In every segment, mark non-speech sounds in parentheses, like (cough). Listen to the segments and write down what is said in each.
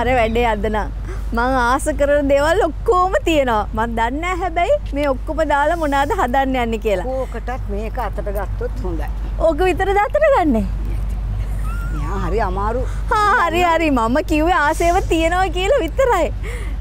මාර වැඩේ අදනම්. මං ආස කරන දේවල් ඔක්කෝම තියෙනවා. මං දන්න හැබැයි මේ ඔක්කොම දාලා මොනාද හදන්න යන්න කියලා. ඕකටත් මේක අතට ගත්තොත් හොඳයි. ඕක විතර දතර ගන්නේ? හරි අමාරු. හරි හරි. මම කිව්වේ ආසේව තියෙනවා කියලා විතරයි.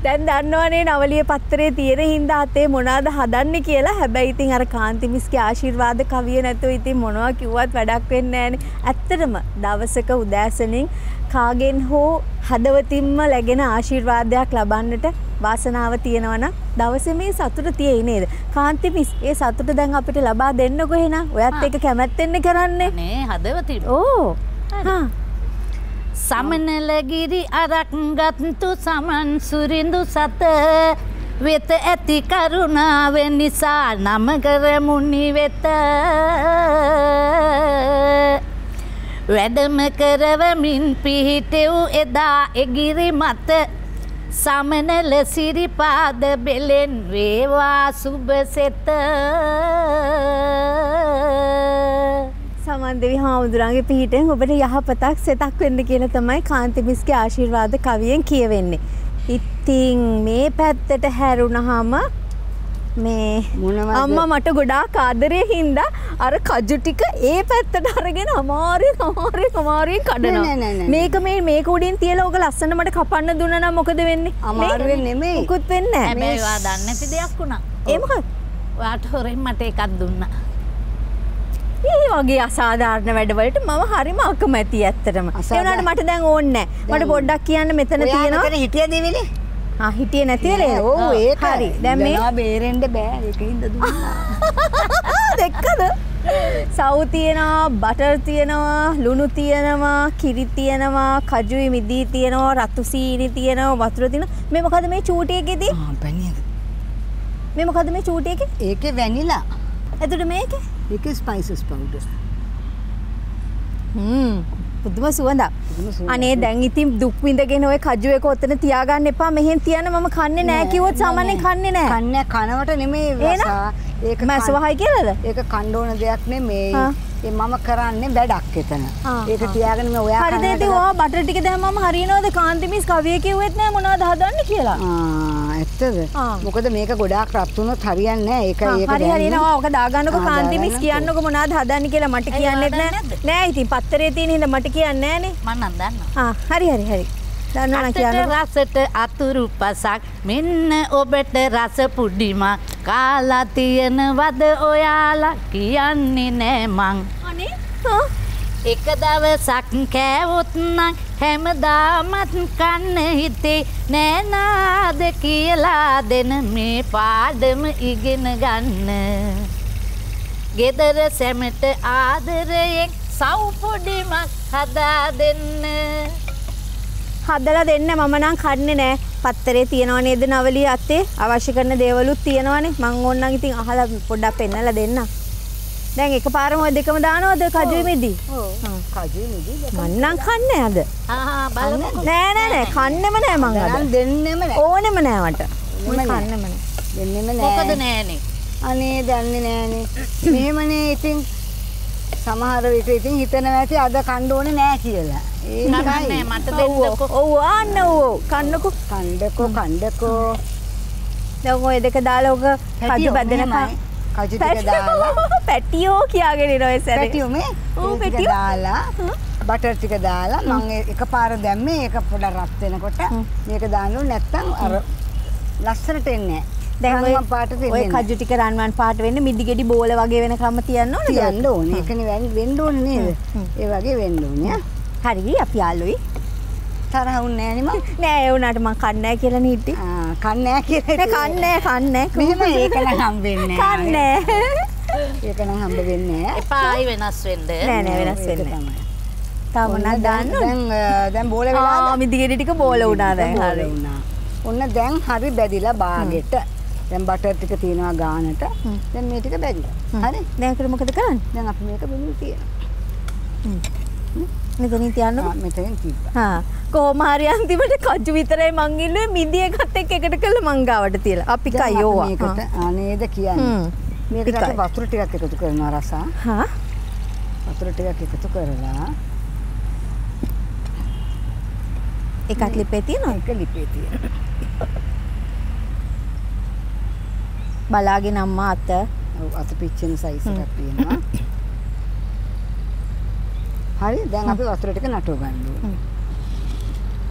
දැන් දන්නවනේ නවලිය පත්තරේ තියෙන හින්දා අතේ මොනාද හදන්න කියලා. හැබැයි ඉතින් අර කාන්තිමිස්ගේ ආශිර්වාද කවිය නැතුව ඉතින් මොනවා කිව්වත් වැඩක් වෙන්නේ නැහැනේ. ඇත්තටම දවසක උදෑසනින් කාගෙන් හෝ හදවතින්ම läගෙන ආශිර්වාදයක් ලබන්නට වාසනාව තියෙනවා නම් දවසේ මේ සතුට තියෙයි නේද? කාන්තිමිස් ඒ සතුට දැන් අපිට ලබා දෙන්නකො එහෙනම් ඔයත් ඒක කැමැත්තෙන්නේ කරන්නේ? නේ හදවතින්. ඕ. හා. සමනලගිරි අරක්ගත්තු සමන් සුරිඳු සත වෙත ඇති කරුණාවෙන් නිසා නමකරමුණි වෙත වැඩම කරවමින් පිහිටෙව් එදා එගිරි මත සමනල සිරිපාද බෙලෙන් වේවා සුභසෙත සමන්දවි හාමුදුරන්ගේ පිහිටෙන් ඔබට යහපතක් සෙතක් වෙන්න කියලා තමයි කාන්තිමිස්ගේ ආශිර්වාද කවියෙන් කියවෙන්නේ. ඉතින් මේ පැත්තට හැරුණහම මේ? අම්මා මට ගොඩාක් ආදරේ හින්දා අර කජු ටික ඒ පැත්තට අරගෙන අමාරුවෙන් අමාරුවෙන් අමාරුවෙන් කඩනවා. මේක මේ මේක උඩින් තියලා ඔක ලස්සන මට කපන්න දුන්නා නම් මොකද වෙන්නේ? අමාරුවෙන් නෙමෙයි. මුකුත් වෙන්නේ නැහැ. හැබැයි වා දන්නේ නැති දෙයක් වුණා ඒ මොකද? ඔයාට හොරෙන් මට එකක් දුන්නා ඒ වගේ අසාධාරණ වැඩවලට මම හරිම අකමැති ඇත්තටම. ඒ වුණාට මට දැන් ඕනේ නැහැ. මට පොඩ්ඩක් කියන්න මෙතන ඔයා තියෙනවා. මෙතන හිටියද එවෙලේ? හිටියේ නැති වෙලේ. ඔව් ඒක. හරි. දැන් මේ බේරෙන්න බෑ. දුන්නා. (laughs) දෙක්කද? සව් තියෙනවා, බටර් තියෙනවා, ලුණු තියෙනවා, කිරි තියෙනවා, කජුයි මිදී තියෙනවා, රතු සීනි තියෙනවා, වතුර තියෙනවා. මේ මොකද මේ චූටි එකේදී? ආ පැණියද? මේ මොකද මේ චූටි එකේ? ඒකේ වැනිලා. එතකොට මේකේ? ඒකේ ස්පයිසස් පවුඩර්. හ්ම්. පුදුම සුවඳක්. අනේ දැන් ඉතින් දුක් විඳගෙන ඔය කජු එක ඔතන තියාගන්න එපා. මෙහෙන් තියන්න මම කන්නේ නැහැ කිව්වොත් සාමාන්‍යයෙන් කන්නේ නැහැ. කන්නේ කනවට? රසා. ඒක මැස කන්- වහයි කියලාද? ඒක ඕන දෙයක්. ඒ මම කරන්නේ වැඩක් එතන. ඒක. තියාගෙන ඔයා හරිද ඉතින් ඔයා බටර් ටික දැම්මම හරියනවද කාන්තිමිස් කවිය කිව්වෙත් නෑ මොනවද හදන්න කියලා ඇත්තද? මොකද මේක ගොඩාක් රත් වුණොත් හරියන්නේ නැහැ. ඒක ඒක හරි හරි. නෝ ඔක දාගන්නකො කාන්තිමිස් දාගන්නකෝ. කියන්නකො මොනවද හදන්න කියලා මට කියන්නෙත් ඔයා නෑ. ඉතින් පත්තරේ තියෙන හින්දා මට කියන්නේ නෑනේ මන්නන් දන්නවා. ආ හරි හරි හරි. දන්නවනම් අතට කියන්නකො. රසට අතුරු පසක්. මෙන්න ඔබට රස පුඩිමක් කාලා තියෙනවද ඔයාලා? කියන්නේ නෑ මං. අනේ එක දවසක් කෑවොත් නම් හැමදාමත් කන්න හිතේ නෑනාද කියලා දෙන මේ පාඩම ඉගෙන ගන්න. ගෙදර සැමට ආදරයෙන් සව්පොඩිමක් හදා දෙන්න. හදලා දෙන්න මම නම් කන්නේ නෑ. පත්තරේ තියනවා නේද නවලිය අත්තේ? අවශ්‍ය කරන දේවලුත් තියෙනවානේ. මං ඕන්නම් ඉතින් අහලා පොඩ්ඩක් පෙන්නලා දෙන්න දැන් එකපාරම ඔය දෙකම දානවද? කජුයි මිදි? ඔව්. කජු නිදි දෙක. මන්නම් කන්නේ අද ආ බලමුකෝ නෑ නෑ නෑ. කන්නෙම නෑ මං අද. දැන් දෙන්නෙම නැහැ. ඕනෙම නෑ මට. මම නෑ. කන්නෙම නෑ. දෙන්නෙම මොකද නැහැ. නෑනේ? අනේ දන්නේ නෑනේ. මෙහෙමනේ ඉතින්. සමහර විට ඉතින් හිතනවා ඇති අද කන්න ඕනේ නෑ කියලා. කන්නේ මට දෙන්නකෝ. ඔව් ආන්න ඔව් කන්නකෝ. කණ්ඩකෝ කණ්ඩකෝ දැන් ඔය දෙක දාලා ඔක කජු බැදෙනකම් මෙහෙමයි. කජු ටික දාලා. පැටියෝ කියාගෙන මේ? ඒ ටික පැටියෝ. දාලා බටර් ටික දාලා මම එකපාර දැම්මේ ඒක පොඩ රත් වෙනකොට. මේක දාන්න ඕනේ නැත්තම් අර ලස්සනට එන්නේ දැන් පාට ඔය. කජු ටික රන්වන් පාට වෙන්න මිදි ගෙඩි බෝල වගේ වෙනකම්ම තියන්න ඕනද? තියන්න ඕනේ. ඒකනේ වෙන්න- ඕනේ නේද? ඒ වගේ වෙන්න ඕනේ. හරි අපි යාළුයි තරහ වුන්නේ නැහැ නේ මම. නෑ ඒ වුණාට මං කන්නේ නෑ කියලා නේ හිටියේ ආ කන්නේ නැහැ කියලා. නෑ කන්නේ කන්නේ මෙහෙම ඒක (laughs) නම් හම්බෙන්නේ නැහැ. කන්නේ ඒක නම් හම්බ වෙන්නේ නැහැ. එපායි වෙනස් වෙන්න නෑ නෑ වෙනස් වෙන්නේ තමයි. තාම නෑ දැන් දාන්න දැන් දැන් බෝල වෙලාද? ආ මිදි ගෙඩි ටික බෝල වුණා දැන් හරි. ඔන්න දැන් හරි බැදිලා බාගෙට. දැන් බටර් ටික තියෙනවා ගානට. දැන් මේ ටික බැදිලා. හරි? දැන් ඒකට මොකද කරන්නේ දැන් අපි මේක බෙදුම් තියෙනවා. මෙතනින් තියන්නකො ආ, මෙතනින් තිබ්බා. හා කොහොම හරි අන්තිමට කජු විතරයි මං ඉල්ලුවේ මිදි එකත් එක්ක එකට කරලා මං ගාවට තියලා අපි කයි ඕවා මේකට ආ, නේද කියන්නේ. මේකට. වතුර ටිකක් එකතු කරනවා රසා. හා වතුර ටිකක් එකතු කරලා එකත් ලිපේ තියෙනවා එක ලිපේ තියෙන. බලාගෙන අම්මා අත අත පිච්චෙන සයිස් එකක් තියෙනවා. හරි දැන් අපි වතුර ටික නටව ගන්න.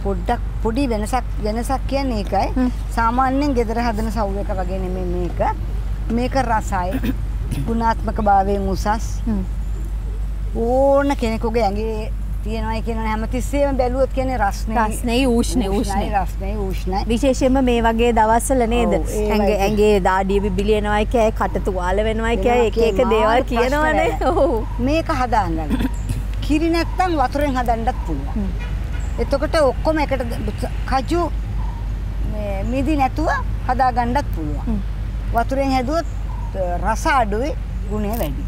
පොඩ්ඩක් පොඩි වෙනසක් වෙනසක් කියන්නේ ඒකයි. සාමාන්‍යයෙන් ගෙදර හදන සව් එක වගේ නෙමෙයි මේක. මේක රසයි. (coughs) ගුණාත්මක භාවයෙන් උසස්. ඕන කෙනෙකුගේ ඇඟේ තියෙනවයි කියන හැමතිස්සෙම බැලුවොත් කියන්නේ රස්නේ. රස්නේ ඌෂ්නේ ඌෂ්නේ රස්නේ ඌෂ්නේ. විශේෂයෙන්ම මේ වගේ දවස්වල නේද ඇඟ. ඇඟේ දාඩිය බිබිලි එනවයි කියයි කට තුවාල වෙනවයි කියයි එක එක දේවල් කියනවනේ ඔව් මේක හදාගන්න. කිරි නැත්තම් වතුරෙන් හදන්නත් පුළුවන්. එතකොට ඔක්කොම එකට කජු මිදි නැතුව හදාගන්නත් පුළුවන්. හ්ම්. වතුරෙන් හැදුවොත් රස අඩුයි ගුණය වැඩි.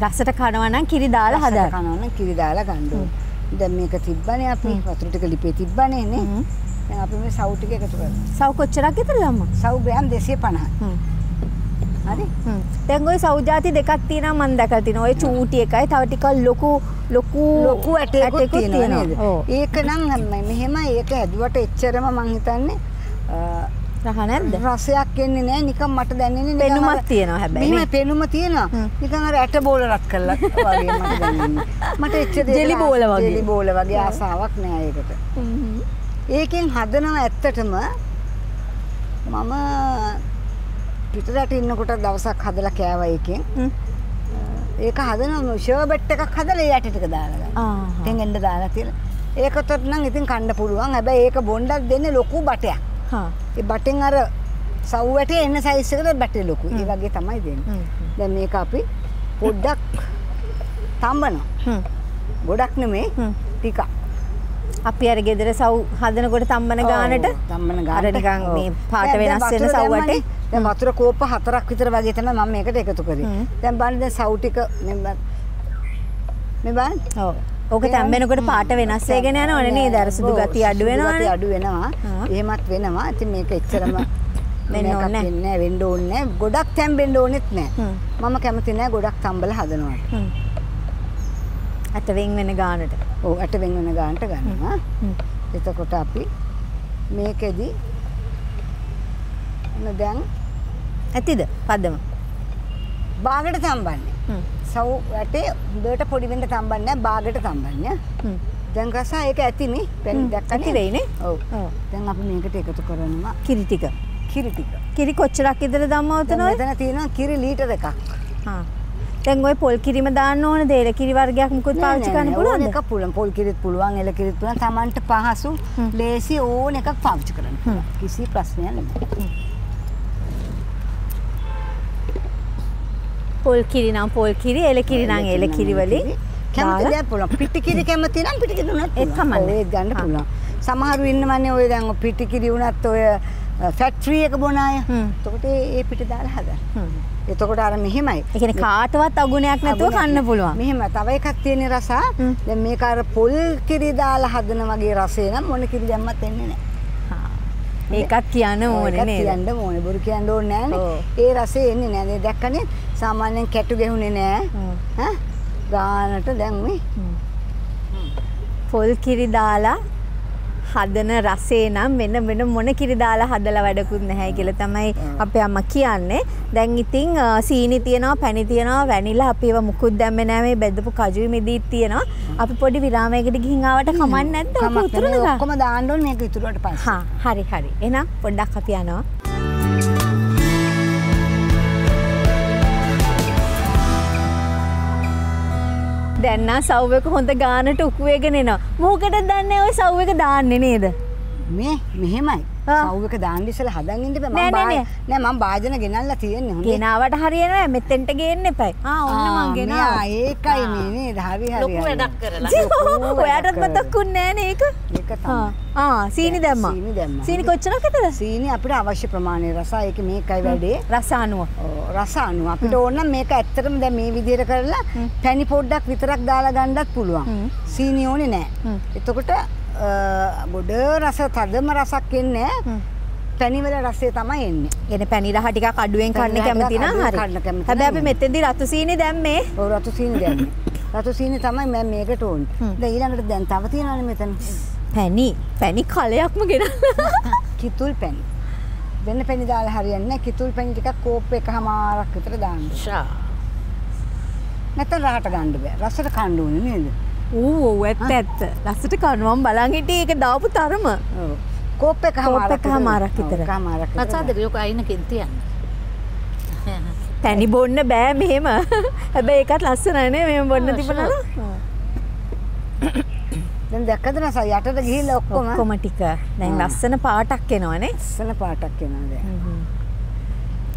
රසට කනවා නම් කිරි දාලා හදන්න කනවා නම් කිරි දාලා ගන්න ඕනේ. දැන් මේක තිබ්බනේ අපි වතුර ටික ලිපේ තිබ්බනේ නේ. දැන් අපි මේ සව් ටික එකතු කරමු. සව් කොච්චරක් විතරද අම්මා සව් ග්‍රෑම් 250. හරි? ওই සෞජාති දෙකක් තියෙනවා මම දැකලා තිනවා. ඔය චූටි එකයි තව ටිකක් ලොකු ලොකු ලොකු ඇටයකුත් තියෙනවා. ඒක නම් මෙහෙම ඒක හැදුවට එච්චරම මං හිතන්නේ රහ නැද්ද? රසයක් එන්නේ නැහැ නිකන් මට දැනෙන්නේ පෙනුමක් තියෙනවා හැබැයි නේ? පෙනුම තියෙනවා. නිකන් අර ඇට බෝල රත් කරලා වගේ මට දැනෙන්නේ මට එච්චර ජෙලි බෝල වගේ. ජෙලි බෝල වගේ ආසාවක් නෑ ඒකට. ඒකෙන් හදනවා ඇත්තටම මම පිටරට ඉන්නකොට දවසක් හදලා කෑවා හ්ම්. ඒක හදන ෂර්බට් එකක් හදලා ඒ ඇට ටික දාලා. ආහා. තෙන්ගෙන්ද දාලා තියලා ඒකතොත් නම් ඉතින් කන්න පුළුවන් හැබැයි ඒක බොණ්ඩක් දෙන්නේ ලොකු බටයක් හා. ඒ බටෙන් අර සව් වැටේ එන්න සයිස් එකට බැටේ ලොකු. ඒ වගේ තමයි දෙන්නේ. දැන් මේක අපි පොඩ්ඩක් තම්බනවා. හ්ම්. ගොඩක් නෙමෙයි. ටිකක්. අපි අර ගෙදර සව් හදනකොට තම්බන ගානට. නිකන් ඔව්. මේ පාට දැන්- දැන් වෙනස් වෙන වතුර සව් දැම්මනේ. වටේ. දැන් වතුර කෝප්ප හතරක් විතර වගේ තමයි මම මේකට එකතු කරේ. දැන් බලන්න දැන් සව් ටික මේ බලන්න. ඔව්. ඕක තැම්බෙනකොට පාට වෙනස් වෙගෙන යනවනේ නේද? අර සුදු ගතිය අඩු වෙනවනේ. අඩු වෙනවා. එහෙමත් වෙනවා. ඉතින් මේක එච්චරම (laughs) වෙන්න ඕනේ නැහැ. වෙන්නේ ඕනේ. ගොඩක් තැම්බෙන්න ඕනෙත් නැහැ. මම කැමති නැහැ ගොඩක් තම්බලා හදනවට. අත වෙන් ගානට. ඔව් ඇට වෙන ගානට ගන්නවා. එතකොට අපි මේකෙදි දැන් ඇතිද? පදම. බාගට තම්බන්නේ. සව් ඇටේ හොඳට පොඩි වෙන්න තම්බන්නේ නැහැ බාගට තම්බන්නේ. දැන් රස ඒක ඇතිනේ. හ්ම්. දැක්කනේ. ඇති වෙයිනේ. ඔව්. දැන් අපි මේකට එකතු කරනවා කිරි ටික. කිරි ටික. කිරි කොච්චරක් ඉදලා දැම්මවද දැන් නෝයි? මෙතන තියෙනවා කිරි ලීටර එකක්. හා. දැන් ওই පොල් කිරිම දාන්න ඕන දේල කිරි වර්ගයක් මුකුත් පාවිච්චි කරන්න ඕන පුළුවන්ද? එකක් පුළුවන්. පොල් කිරිත් පුළුවන්, එල කිරිත් පුළුවන්. Tamanට පහසු. ලේසි ඕන එකක් පාවිච්චි කරන්න පුළුවන්. කිසි ප්‍රශ්නයක් නැහැ. පොල් කිරි නම් පොල් කිරි, එල කිරි නම් එල කිරි වලින් කැමති දෙයක් පුළුවන්. පිටි කිරි කැමති නම් පිටි කිරි උනත් ඒක කමන්නේ. ඔය ගන්න. පුළුවන්. සමහරු ඉන්නවන්නේ ඔය දැන් ඔය පිටි කිරි උනත් ඔය ෆැක්ටරි එක බොන අය. එතකොට ඒ පිටි දාලා හදන්න. එතකොට අර මෙහෙමයි. ඒ කියන්නේ කාටවත් අගුණයක් නැතුව කන්න පුළුවන්. මෙහෙම තව එකක් තියෙන රස. දැන් මේක අර පොල් කිරි දාලා හදන වගේ රසය නම් මොන කිරි දැම්මත් එන්නේ නැහැ. ඒකත් කියන්න ඕනේ නේද? කියන්න ඕනේ. බොරු කියන්න ඕනේ. නෑනේ. ඒ රසය එන්නේ නෑ. මේ දැක්කනේ සාමාන්‍යයෙන් කැටු ගැහුනේ නෑ. හ්ම්. ඈ ගානට දැන් මේ පොල් කිරි දාලා හදන රසේ නම් වෙන මොන කිරි දාලා හදලා වැඩකුත් නැහැ කියලා තමයි අපේ අම්මා කියන්නේ. දැන් ඉතින් අ, සීනි තියෙනවා, පැණි තියෙනවා, වැනිලා අපි ඒවා මුකුත් දැම්මේ නැහැ මේ බෙදපු කජුයි මිදිත් තියෙනවා. අපි පොඩි විරාමයකට ගිහින් ආවට කමක් නැද්ද? ඔක කමක් උතුරන නෑ. ගා. ඔක්කොම දාන්න ඕනේ මේක ඉතුරුවට පස්සේ. හා හරි හරි. එහෙනම් පොඩ්ඩක් අපි යනවා. දැන් නම් සව් එක හොඳ ගානට උකුවේගෙන එනවා. මොකටද දන්නේ ඔය සව් එක දාන්නේ නේද? මේ මෙහෙමයි. එක දාන්න ඉස්සෙල්ලා හදන් ඉන්න බෑ. නෑ, මම නෑ, භා- නෑ මම භාජන ගෙනල්ලා තියෙන්නේ හොඳේ. ගෙනාවට හරියන්නේ නැහැ. මෙතෙන්ට ගේන්න එපයි. ආ ඔන්න මං ගෙනාවා. ඒකයි මේ නේද? හරි හරි. ලොකු. වැඩක් කරලා. ඔයාටත් වැඩක් මතක්කුන්නේ නෑනේ ඒක. ඒක තමයි. ආ සීනි දැම්මා. සීනි දැම්මා. සීනි කොච්චරක් ඇතද? සීනි අපිට අවශ්‍ය ප්‍රමාණය රස ඒක මේකයි වැඩේ. රස අනුව. ඔව්, රස අනුව අපිට ඕන නම් මේක ඇත්තටම දැන් මේ විදිහට කරලා පැණි පොඩ්ඩක් විතරක් දාලා ගන්නත් පුළුවන්. සීනි ඕනේ. හ්ම්. එතකොට ගොඩ රස තදම රසක් එන්නේ නැහැ. හ්ම්. පැණි වල රසය තමයි එන්නේ. එන පැණි රහ ටිකක් අඩුවෙන් කන්න කැමති නම් හරි. හැබැයි අපි මෙතෙන්දී රතු සීනි දැම්මේ. ඔව් රතු සීනි දැම්මේ. රතු සීනි තමයි මම මේකට ඕනේ. දැන් ඊළඟට දැන් තව තියෙනවනේ මෙතන. පැණි පැණි කලයක්ම ගෙන කිතුල් පැණි. වෙන පැණි දාලා හරියන්නේ නැහැ. කිතුල් පැණි ටිකක් කෝප් එකමාරක් විතර දාන්න. ෂා නැත්නම් රහට ගන්න බෑ. රසට කන්න ඕනේ නේද? ඌ ඇත්ත ඇත්ත. ලස්සට කනුවම් බලන් හිටියේ. ඒක දාපු තරම. ඔව්. කෝප් එකමාරක් කෝප් එකමාරක් විතර. එකමාරක් විතර. නසාදර යෝක අයිනකින් තියන්න. (laughs) පැණි බොන්න බෑ මෙහෙම. (laughs) හැබැයි ඒකත් ලස්සනනේ මෙම බොන්න ආ, තිබුණා දැන් දැක්කද නසා යටට ගිහිල්ලා ඔක්කොම? ඔක්කොම ටික. දැන්. ලස්සන පාටක් එනවනේ ලස්සන පාටක් එනවා දැන්.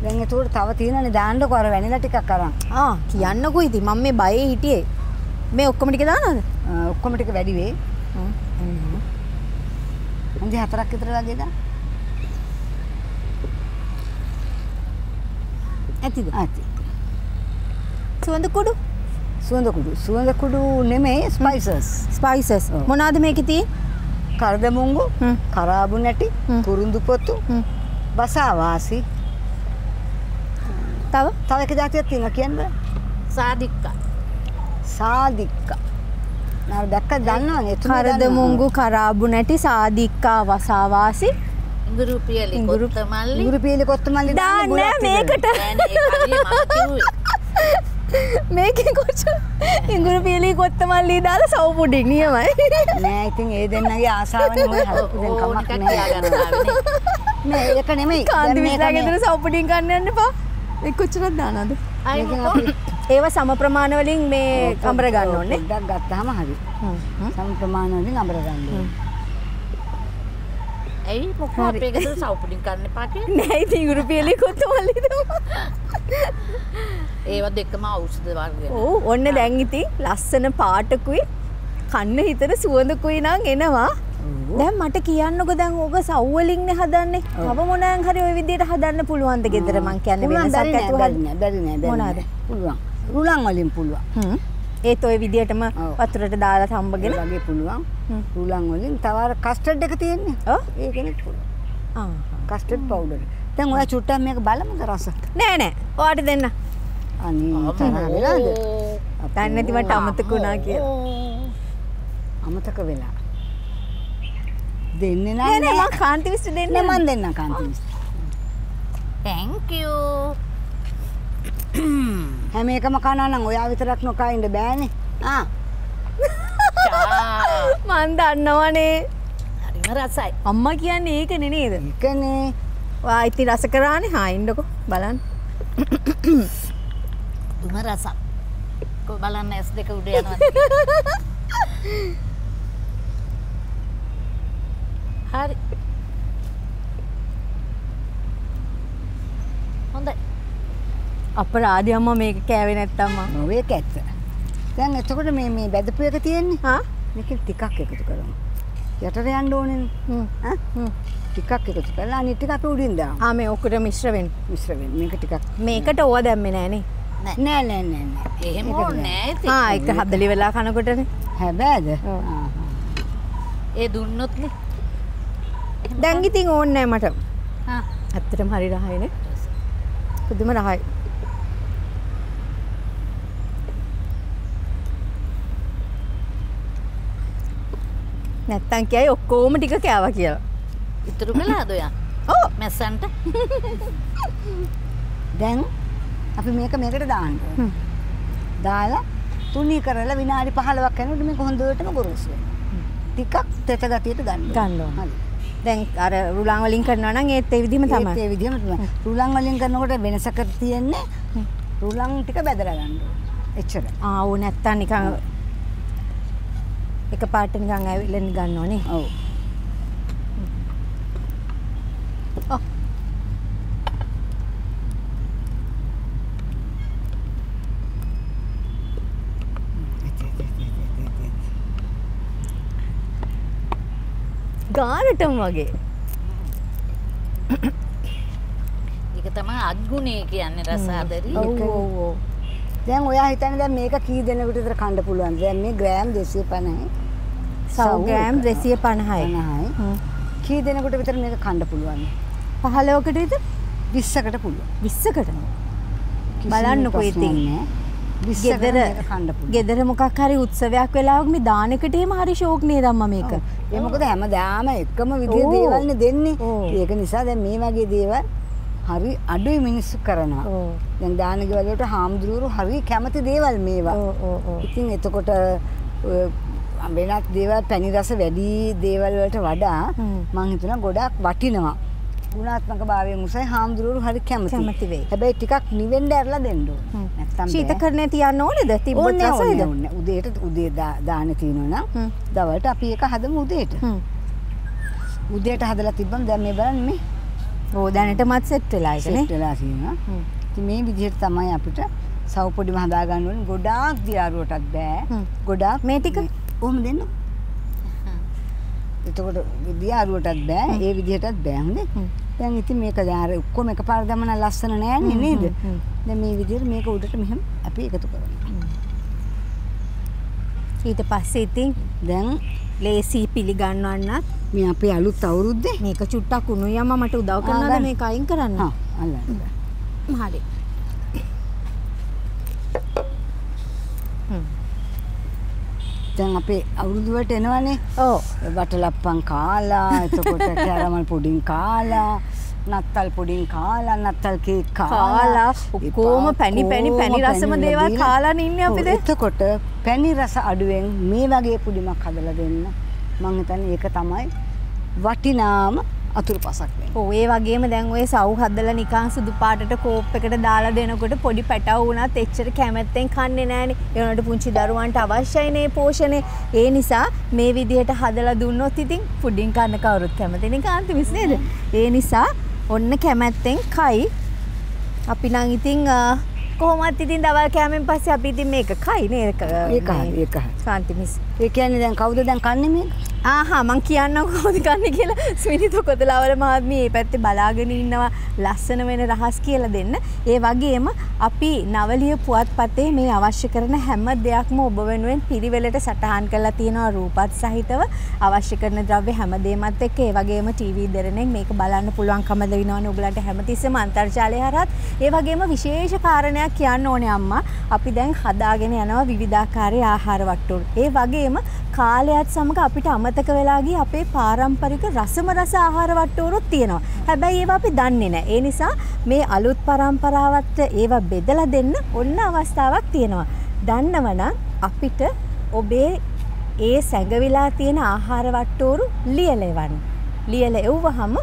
දැන් ඒකට තව තියෙනනේ දාන්නකො අර වැනිලා ටිකක් අරන්. ආ කියන්නකෝ ඉතින් මම මේ බයේ හිටියේ මේ ඔක්කොම ටික දානවද ඔක්කොම ටික වැඩි වෙයි. හන්දි හතරක් විතර වගේ දා. ඇතිද ඇති. සුවඳ කුඩු සුවඳ කුඩු. සුවඳ කුඩු නෙමෙයි ස්පයිසස්. ස්පයිසස්. මොනවද මේකේ තියෙන්නේ කරදමුංගු, හ්ම්. කරාබු නැටි, හ්ම්. කුරුඳු පොතු, හ්ම්. බසාවාසි. තව තව එක જાතියක් තියෙනවා කියන්න බෑ. සාධික්කා සාදික්ක. නාර දැක්ක දන්නවනේ. කරද. මුංගු කරාබු නැටි සාදික්කා වසාවාසි. ඉඟුරු පියලි ඉඟුරු- කොත්ත මල්ලි ඉඟුරු පීලි කොත්තමල්ලි දාන්න දාන්න මේකට. (laughs) මේකේ කොච්ච ඉංගුරු පියලි කොත්තමල්ලි දාලා සව් පුඩින් නියමයි. (laughs) නෑ ඉතින් ඒ දෙන්නගේ ආසාවනේ ඔය හදපු දැන් කමක් නෑ. මේ ඒක නෙමෙයි. කාන්ති දැන් මේක විස්ලා මේ- ගෙදර සව් පුඩින් කන්න යන්න එපා. ඒ කොච්චරක් දානවද? මේකෙන් අපි ඒව සම ප්‍රමාණ වලින් මේ කඹර ගන්න ඕනේ පොඩ්ඩක් ගත්තාම හරි. සම ප්‍රමාණ වලින් අඹර ගන්න ඕනේ. ඇයි මොකෝ අපේ ගෙදර සවුපුඩින් කන්න එපා කියලා? (laughs) නෑ ඉතින් ඉංගුරු පියලි කොත්තමල්ලි තමයි ඒවා දෙකම ඖෂධ වර්ග. ඔව් ඔන්න දැන් ඉතින් ලස්සන පාටකුයි කන්න හිතන සුවඳකුයි නම් එනවා දැන් මට කියන්නකො දැන් ඕක සව්වලින්නේ හදන්නේ. තව මොනෑන් හරි ওই විදිහට හදන්න පුළුවන්ද ගෙදර මං කියන්නේ පුළුවන්, වෙනසක් බැරි නෑ, ඇතුව බැරි නෑ, බැරි නෑ, මොනවාද? පුළුවන්. රුලන් වලින් පුළුවන්. හ්ම්. ඒත් ওই විදිහටම. වතුරට දාලා තම්බගෙන ඒ වගේ පුළුවන්. හ්ම්. රුලන් වලින් තව අර කස්ටර්ඩ් එක තියෙන්නේ. ඔව්. ඒකෙනෙත් පුළුවන්. ආ. Custard powder. දැන් ඔයා චුට්ටක් මේක බලමුද රස? නෑ නෑ. ඔයාට දෙන්න. අනේ තරහ වෙලාද? දන්නේ නැති මට අමතක වුණා කියලා. අමතක වෙලා. දෙන්නේ නෑ නෑ නෑ මං කාන්ති විශ්ට දෙන්න. නෑ මන් දෙන්නම් කාන්ති මිස්. Thank you. හැම එකම කනවා නම් ඔයා විතරක් නොකා ඉන්න බෑනේ. ආ. මන් දන්නවනේ. හරිම රසයි. අම්මා කියන්නේ ඒකනේ නේද? ඒකනේ. වා ඉතින් රස කරානේ. හා ඉන්නකෝ බලන්න. දුම රසක්. කො බලන්න ඇස් දෙක උඩ යනවා. හරි. හොඳයි. අපරාධි අම්මා මේක කෑවේ නැත්තම් මං. නොවේ ඇත්ත. දැන් එතකොට මේ මේ බැදපු එක තියෙන්නේ. හා? මේක ටිකක් එකතු කරමු. යටට යන්න ඕනේ. හ්ම්. හ්ම්. ටිකක් එකතු කරලා අනිත් ටික අපි උඩින් දාමු. ආ මේ ඔක්කොට මිශ්‍ර වෙන්න. මිශ්‍ර වෙන්න. මේක ටිකක් මේකට ඕවා දැම්මේ නෑනේ. නෑ. නෑ නෑ නෑ. එහෙම ඕනේ නෑ ඉතින්. ආ එක හදලි වෙලා කනකොටනේ. හැබැයිද? ඒ දුන්නොත් නේ. දැන් ඉතින් ඕනේ නෑ මට. ආ. ඇත්තටම හරි රහයිනේ. පුදුම රහයි. නැත්තම් කියයි ඔක්කොම ටික කෑවා කියලා. ඉතුරු කළාද ඔයා? (laughs) ඔව්. මැස්සන්ට? (laughs) දැන් අපි මේක මේකට දාන්න. දාලා තුනී කරලා විනාඩි 15ක් යනකොට මේක හොඳටම ගොරෝසු. ටිකක් තෙත ගතියට ගන්න. ගන්න. හරි. දැන් අර රුලන් වලින් කරනවා නම් ඒත් ඒ විදිහම තමයි. ඒ විදිහම තමයි. රුලන් වලින් කරනකොට වෙනසක තියෙන්නේ රුලන් ටික බෙදලා ගන්න. එච්චර. ආ ඕ නැත්තම් නිකන් එක පාට නිකන් ඇවිල්ලා ගන්නවනේ. ඔව්. ඔව්. ගානටම වගේ. ඒක තමයි අත්ගුණේ කියන්නේ රස ආදරී. ඔව් ඔව් ඔව්. දැන් ඔයා හිතන්නේ දැන් මේක කී දෙනෙකුට විතර කන්න පුළුවන්ද? දැන් මේ ග්‍රෑම් 250යි. සව් ග්‍රෑම් 250යි. 50යි. හ්ම්. කී දෙනෙකුට විතර මේක කන්න පුළුවන්ද? 15කට විතර 20කට පුළුවන්. 20කට. කිසිම බලන්නකෝ ඉතින්. ගෙදර. ගෙදර මොකක් හරි උත්සවයක් වෙලාවක මේ දානකට එහෙම හරි ෂෝක් නේද අම්මා මේක. ඒ මොකද හැමදාම එකම විදිහේ. දේවල්නේ දෙන්නේ. ඒක නිසා දැන් මේ වගේ දේවල් හරි අඩුයි මිනිස්සු කරනවා. දැන් දාන ගෙවල් වලට හාමුදුරුවෝ හරි කැමති දේවල් මේවා. ඉතින් එතකොට වෙනත් දේවල් පැණි රස වැඩි දේවල් වලට වඩා. මං හිතනවා ගොඩාක් වටිනවා. ගුණාත්මක භාවයෙන් උසයි හාමුදුරුවෝ හරි කැමති. වෙයි. හැබැයි ටිකක් නිවෙන්න ඇරලා දෙන්න. නැත්තම්. ශීතකරණය තියන්න ඕනේද? තිබ්බොත් රසයිද? උදේට උදේ දා- දාන්න තියෙනවා. නම් දවල්ට අපි ඒක හදමු උදේට. උදේට හදලා තිබ්බම දැන් මේ බලන්න මේ ඕ දැනටමත් සෙට් වෙලා. සෙට් වෙලා තියෙනවා. ඉතින් මේ විදිහට තමයි අපිට සව් පොඩිම හදා ගන්න ඕනේ. ගොඩාක් දියාරුවටත් බෑ. ගොඩාක් මේ ටික? ඔහොම දෙන්න. එතකොට දියාරුවටත් බෑ. ඒ විදිහටත් බෑ හොඳේ. දැන් ඉතින් මේක දැන් ඔක්කොම එකපාර දැම්ම නම් ලස්සන නෑනේ නේද? දැන් මේ විදිහට මේක උඩට මෙහෙම අපි එකතු කරනවා. ඊට පස්සේ ඉතින් දැන් ලේසි පිළිගන්නවන්නත් මේ අපේ අලුත් අවුරුද්දේ මේක චුට්ටක් උණුයි අම්මා මට උදව් කරනවද. මේක අයින් කරන්න? හා අල්ලන්න. හරි. දැන් අපේ අවුරුදු වලට එනවනේ. ඔව්. වටලප්පන් කාලා එතකොට (laughs) කැරමල් පුඩින් කාලා නත්තල් පුඩින් කාලා නත්තල් කේක් කාලා කාලා, ඔක්කොම පැණි, පැණි, පැණි රසම දේවල් කාලානේ ඉන්නේ අපි දැන්. එතකොට පැණි රස අඩුවෙන් මේ වගේ පුඩිමක් හදලා දෙන්න මං හිතන්නේ ඒක තමයි වටිනාම අතුරුපසක් වෙන්නේ. ඔව් ඒ වගේම දැන් ඔය සව් හදලා නිකන් සුදු පාටට කෝප් එකට දාලා දෙනකොට පොඩි පැටව වුණත් එච්චර කැමැත්තෙන් කන්නේ නැහනේ. ඒ වුණාට පුංචි දරුවන්ට අවශ්‍යයිනේ පෝෂණය. ඒ නිසා මේ විදිහට හදලා දුන්නොත් ඉතින් පුඩින් කන්න කවුරුත් කැමතිනේ කාන්තිමිස් නේද? ඒ නිසා ඔන්න කැමැත්තෙන් කයි. අපි නම් ඉතින් කොහොමත් ඉතින් දවල් කෑමෙන් පස්සේ අපි ඉතින් මේක කයි නේද? ඒක ඒක. කාන්තිමිස්. ඒ කියන්නේ දැන් කවුද දැන් කන්නේ මේක? ආහා මං කියන්නම් කොහොමද කන්නේ කියලා ස්මිනිත කොතලාවල මහත්මිය මේ පැත්තේ බලාගෙන ඉන්නවා ලස්සන වෙන රහස් කියලා දෙන්න. ඒ වගේම අපි නවලිය පුවත්පතේ මේ අවශ්‍ය කරන හැම දෙයක්ම ඔබ වෙනුවෙන් පිළිවෙලට සටහන් කරලා තියෙනවා රූපත් සහිතව අවශ්‍ය කරන ද්‍රව්‍ය හැමදේමත් එක්ක ඒ වගේම ටීවී දෙරණෙන් මේක බලන්න පුළුවන්කම දෙනවනේ ඔයගලන්ට හැමතිස්සෙම අන්තර්ජාලය හරහත් ඒ වගේම විශේෂ කාරණයක් කියන්න ඕනේ අම්මා අපි දැන් හදාගෙන යනවා විවිධාකාරයේ ආහාර වට්ටෝරු. ඒ වගේම කාලයත් සමග අපිට අමතක වෙලා ගිය අපේ පාරම්පරික රසම රස ආහාර වට්ටෝරුත් තියෙනවා. හැබැයි ඒවා අපි දන්නේ නැහැ. ඒ නිසා මේ අලුත් පරම්පරාවට ඒවා බෙදලා දෙන්න ඔන්න අවස්ථාවක් තියෙනවා. දන්නවනම් අපිට ඔබේ ඒ සැඟවිලා තියෙන ආහාර වට්ටෝරු ලියලෙවන්න. ලියල එව්වහම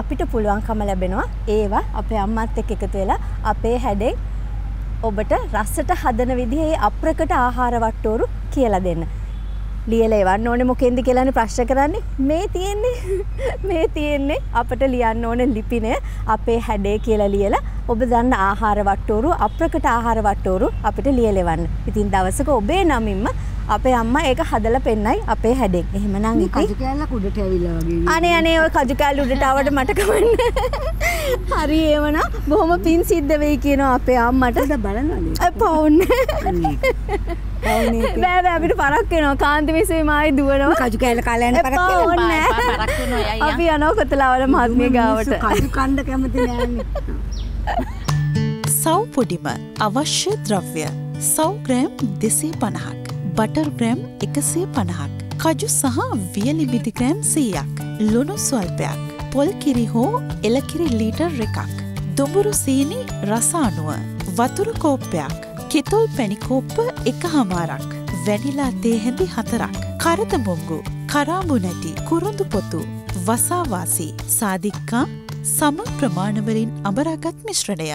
අපිට පුළුවන්කම ලැබෙනවා ඒවා අපේ අම්මත් එක්ක එකතු වෙලා අපේ හැඩෙන් ඔබට රස්සට හදන විදිහේ අප්‍රකට ආහාර වට්ටෝරු කියලා දෙන්න. ලියල එවන්න ඕනේ මොකෙන්ද කියලානේ ප්‍රශ්න කරන්නේ මේ තියෙන්නේ මේ තියෙන්නේ අපට ලියන්න ඕන ලිපිනය අපේ හැඩේ කියලා ලියලා ඔබ දන්න ආහාර වට්ටෝරු අප්‍රකට ආහාර වට්ටෝරු අපිට ලියලෙවන්න. ඉතින් දවසක ඔබේ නමින්ම අපේ අම්මා ඒක හදලා පෙන්නයි අපේ හැඩෙන්. එහෙමනම් මේ ඉතින් කජු කෑල්ලක් උඩට ඇවිල්ලා වගේ. අනේ අනේ ඔය කජු කෑල්ල උඩට ආවට මට කවන්න. හරි ඒවනම් බොහොම පින් සිද්ධ වෙයි කියනවා අපේ අම්මට. උඩ බලනවද? බෑ (laughs) බෑ අපිට පරක් වෙනවා. කාන්ති මිස්සේ මායි දුවනවා. කජු කාලා යන පරක් වෙනවා. අපි යනවා කොතලාවල මහත්මිය ගාවට. කජු කණ්ඩ කැමති නෑනේ. සව් පොඩිම අවශ්‍ය ද්‍රව්‍ය. සව් ග්‍රෑම් දෙසේ පණහක් බටර් ග්‍රෑම් එකසේ පණහක් කජු සහ වියලි බිදිග්‍රෑම් සීයක්. ලුණු ස්වල්පයක්. පොල් කිරි හෝ එලකිරි ලීටර් එකක්. දුඹුරු සීනි රසානුව වතුර කෝප්පයක් කෙතොල් පැණිකෝප්ප එක හමාරක් වැනිලා තේහැඳි හතරක් කරත මුංගු කරාඹු නැටි කුරුඳු පොතු වසාවාසී සාදික්කා සම ප්‍රමාණවලින් අඹරාගත් මිශ්‍රණය.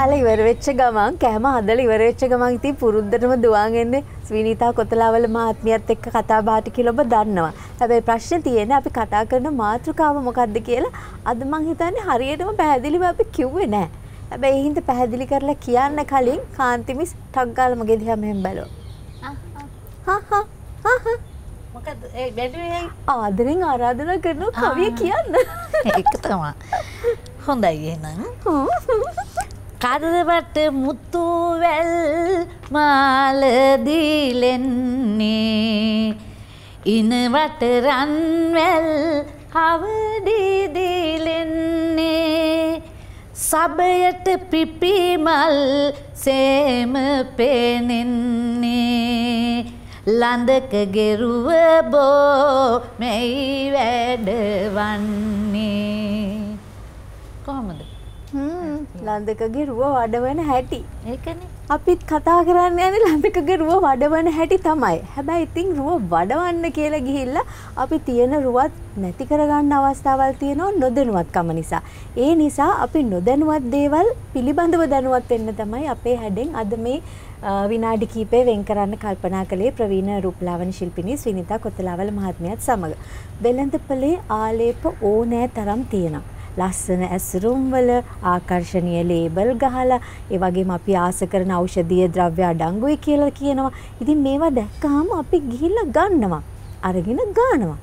කාලා ඉවර වෙච්ච ගමන් කෑම හදලා ඉවර වෙච්ච ගමන් ඉතින් පුරුද්දටම දුවන් එන්නේ ස්විනීතා කොතලාවල මහත්මියත් එක්ක කතා බහට කියලා ඔබ දන්නවා. හැබැයි ප්‍රශ්නේ තියෙන්නේ අපි කතා කරන මාතෘකාව මොකක්ද කියලා. අද මං හිතන්නේ හරියටම පැහැදිලිව අපි කිව්වේ නැහැ. හැබැයි හින්දා පැහැදිලි කරලා කියන්න කලින් කාන්තිමිස් ටක් ගාලා මගේ දිහා මෙහෙම බැලුවා. හා හා හා හා. ආදරෙන් ආරාධනා කරනවා කවිය කියන්න. (laughs) ඒක තමා හොඳයි එහෙනම් කදවට මුතුවැල් මාලදීලෙන්නේ ඉනවට රන්වැල් හවඩිදිලෙන්නේ සබයට පිපිමල් සේම පෙනෙන්නේ ලඳක ගෙරුව බෝ මෙයි වැඩවන්නේ කොහොමද ලන්දකගේ රුව වඩවන හැටි. ඒකන අපිත් කතා කරන්න යන ලඳකගේ රුව වඩවන හැටි තමයි. හැබැයි ඉතින් රුව වඩවන්න කියලා ගිහිල්ල අපි තියෙන රුවත් නැති කරගන්න අවස්ථාවල් තියෙනවා නොදැනුවත්කම නිසා. ඒ නිසා අපි නොදැනුවත් දේවල් පිළිබඳව දැනුවත් එන්න තමයි අපේ හැඩෙන් අද මේ විනාඩි කීපේ වෙන් කරන්න කල්පනා කළේ ප්‍රවීණ රූපලාවන ශිල්පිනී ස්විනිතා කොතලාවල මහත්මයත් සමඟ. වෙළඳපලේ ආලේප ඕනෑ තරම් තියෙනවා. ලස්සන ඇසුරුම්වල ආකර්ශණීය ලේබල් ගහලා ඒ වගේම අපි ආස කරන ඖෂධීය ද්‍රව්‍ය අඩංගුයි කියලා කියනවා. ඉතින් මේවා දැක්කහම අපි ගිහිල්ලා ගන්නවා. අරගෙන ගන්නවා.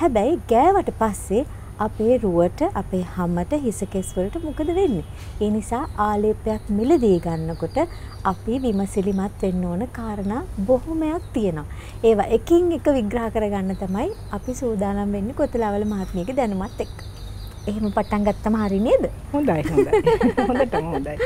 හැබැයි ගෑවට පස්සේ අපේ රුවට අපේ හමට හිසකෙස් වලට මොකද වෙන්නේ? ඒ නිසා ආලේපයක් මිලදී ගන්නකොට අපි විමසිලිමත් වෙන්න ඕන කාරණා බොහොමයක් තියෙනවා. ඒවා එකින් එක විග්‍රහ කරගන්න තමයි අපි සූදානම් වෙන්නේ කොතලාවල මහත්මියගේ දැනුමත් එක්ක. එහෙම පටන් ගත්තම හරි නේද? හොඳයි හොඳයි. හොඳටම හොඳයි.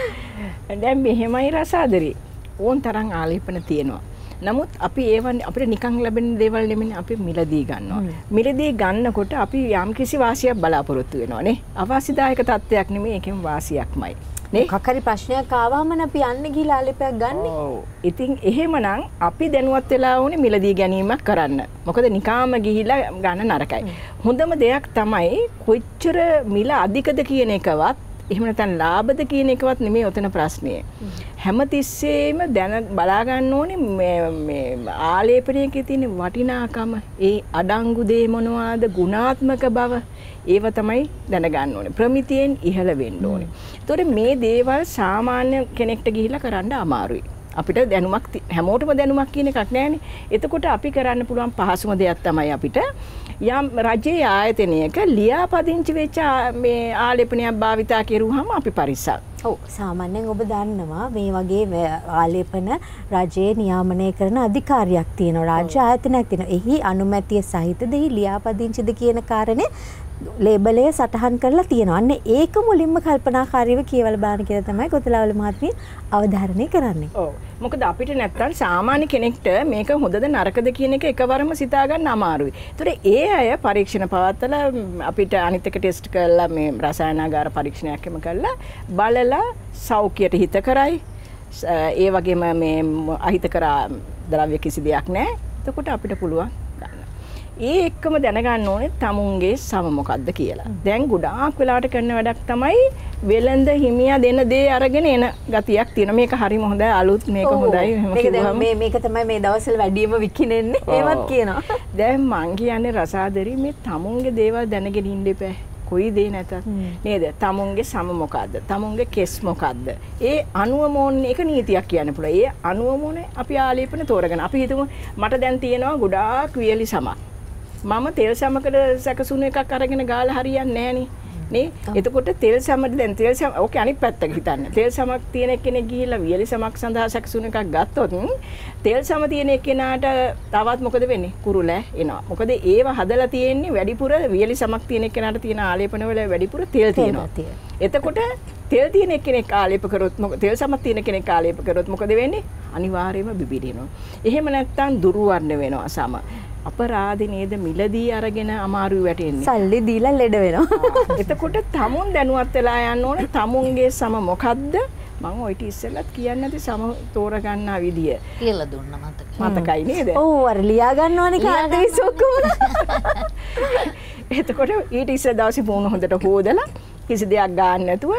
දැන් මෙහෙමයි රසාදරි. ඕන් තරම් ආලේපන තියෙනවා. නමුත් අපි ඒවන් අපිට නිකන් ලැබෙන දේවල් නෙමෙයි අපි මිලදී ගන්නවා. මිලදී ගන්නකොට අපි යම්කිසි වාසියක් බලාපොරොත්තු වෙනවානේ. අවාසිදායක තත්ත්වයක් නෙමෙයි ඒකෙන් වාසියක්මයි. කකරි ප්‍රශ්නයක් ආවම අපි යන්න ගිහලා ආලේපයක් ගන්න. ඉතින් එහෙමනම් අපි දැනුවත් වෙලා ඕනේ මිලදී ගැනීමක් කරන්න. මොකද නිකාම ගිහිලා ගන්න නරකයි. හොඳම දෙයක් තමයි කොච්චර මිල අධිකද කියන එකවත් එහෙම නැත්නම් ලාභද කියන එකවත් නෙමෙයි ඔතන ප්‍රශ්නය. හැමතිස්සෙම දැන බලා ගන්න ඕනේ මේ ආලේපනයකේ තියෙන වටිනාකම, ඒ අඩංගු දේ මොනවාද, ගුණාත්මක බව ඒව තමයි දැනගන්න ඕනේ. ප්‍රමිතියෙන් ඉහළ වෙන්න ඕනේ. ඒතකොට මේ දේවල් සාමාන්‍ය කෙනෙක්ට ගිහිල්ලා කරන්න අමාරුයි. අපිට දැනුමක් හැමෝටම දැනුමක් කියන එකක් නැහැනේ. එතකොට අපි කරන්න පුළුවන් පහසුම දෙයක් තමයි අපිට යම් රජයේ ආයතනයක ලියාපදිංචි වෙච්ච මේ ආලේපනයක් භාවිතා කෙරුවහම අපි පරිස්සම්. ඔව් සාමාන්‍යයෙන් ඔබ දන්නවා මේ වගේ ආලේපන රජයේ නියාමනය කරන අධිකාරියක් තියෙනවා. රාජ්‍ය ආයතනයක් තියෙනවා. එහි අනුමැතිය සහිතද එහි ලියාපදිංචිද කියන කාරණේ ලේබලය සටහන් කරලා තියෙනවා. අන්න ඒක මුලින්ම කල්පනාකාරීව කියවල බලන්න කියලා තමයි කොතලාවල මහත්මිය අවධාරණය කරන්නේ. ඔව්. මොකද අපිට නැත්තම් සාමාන්‍ය කෙනෙක්ට මේක හොඳද නරකද කියන එක එකවරම සිතා ගන්න අමාරුයි. ඒතර ඒ අය පරීක්ෂණ පවත්වලා අපිට අනිත් එක ටෙස්ට් කරලා මේ රසායනාගාර පරීක්ෂණයක් එම කරලා බලලා සෞඛ්‍යයට හිත කරයි. ඒ වගේම මේ අහිත කරා ද්‍රව්‍ය කිසි දෙයක් නැහැ. එතකොට අපිට පුළුවන් ඒ එක්කම දැනගන්න ඕනේ තමුන්ගේ සම මොකක්ද කියලා. දැන් ගොඩාක් වෙලාට කරන වැඩක් තමයි වෙළඳ හිමියා දෙන දේ අරගෙන එන ගතියක් තියෙන මේක හරිම හොඳයි අලුත් මේක හොඳයි මේ මේක තමයි මේ දවස්වල වැඩියම විකිනෙන්නේ. ඒවත් කියනවා. (laughs) දැන් මං කියන්නේ රසාදරි මේ තමුන්ගේ දේවල් දැනගෙන ඉන්න එපා. කොයි දේ නැතත්. නේද? තමුන්ගේ සම මොකක්ද තමුන්ගේ කෙස් මොකක්ද ඒ අනුව මෝන් එක නීතියක් කියන්න පුළුවන්. ඒ අනුව මොනේ අපි ආලේපන තෝරගෙන අපි හිතමු මට දැන් තියෙනවා ගොඩාක් වියලි සමක් මම තෙල් සමකට සැකසුණු එකක් අරගෙන ගාලා හරියන්නේ නෑනේ. නේ? එතකොට තෙල් සමද දැන් තෙල් සම ඕකේ අනිත් පැත්ත හිතන්න. තෙල් සමක් තියෙන කෙනෙක් ගිහිල්ලා වියලි සමක් සඳහා සැකසුණු එකක් ගත්තොත් තෙල් සම තියෙන කෙනාට තවත් මොකද වෙන්නේ? කුරුල එනවා. මොකද ඒව හදලා තියෙන්නේ වැඩිපුර වියලි සමක් තියෙන කෙනාට තියෙන ආලේපන වල වැඩිපුර තෙල් තියෙනවා. එතකොට තෙල් තියෙන කෙනෙක් ආලේප කරොත් තෙල් සමක් තියෙන කෙනෙක් ආලේප කරොත් මොකද වෙන්නේ? අනිවාර්යයෙන්ම බිබිරිනවා. එහෙම නැත්නම් දුර්වර්ණ වෙනවා සම. අපරාධ නේද මිලදී අරගෙන අමාරු වැටෙන්නේ. සල්ලි දීලා ලෙඩ වෙනවා. එතකොට තමුන් දැනුවත් වෙලා යන්න ඕනේ තමුන්ගේ සම මොකද්ද? මම ඔයිට ඉස්සෙල්ලත් කියන්න ඇති සම තෝරගන්නා විදිය. කියලා දුන්න මතක. මතකයි නේද? ඔව් අර ලියා ගන්නවනේ කාන්ත විසෝකම. (laughs) එතකොට ඊට ඉස්සෙල් දවසේ මූණ හොඳට හොදලා කිසි දෙයක් ගන්න නැතුව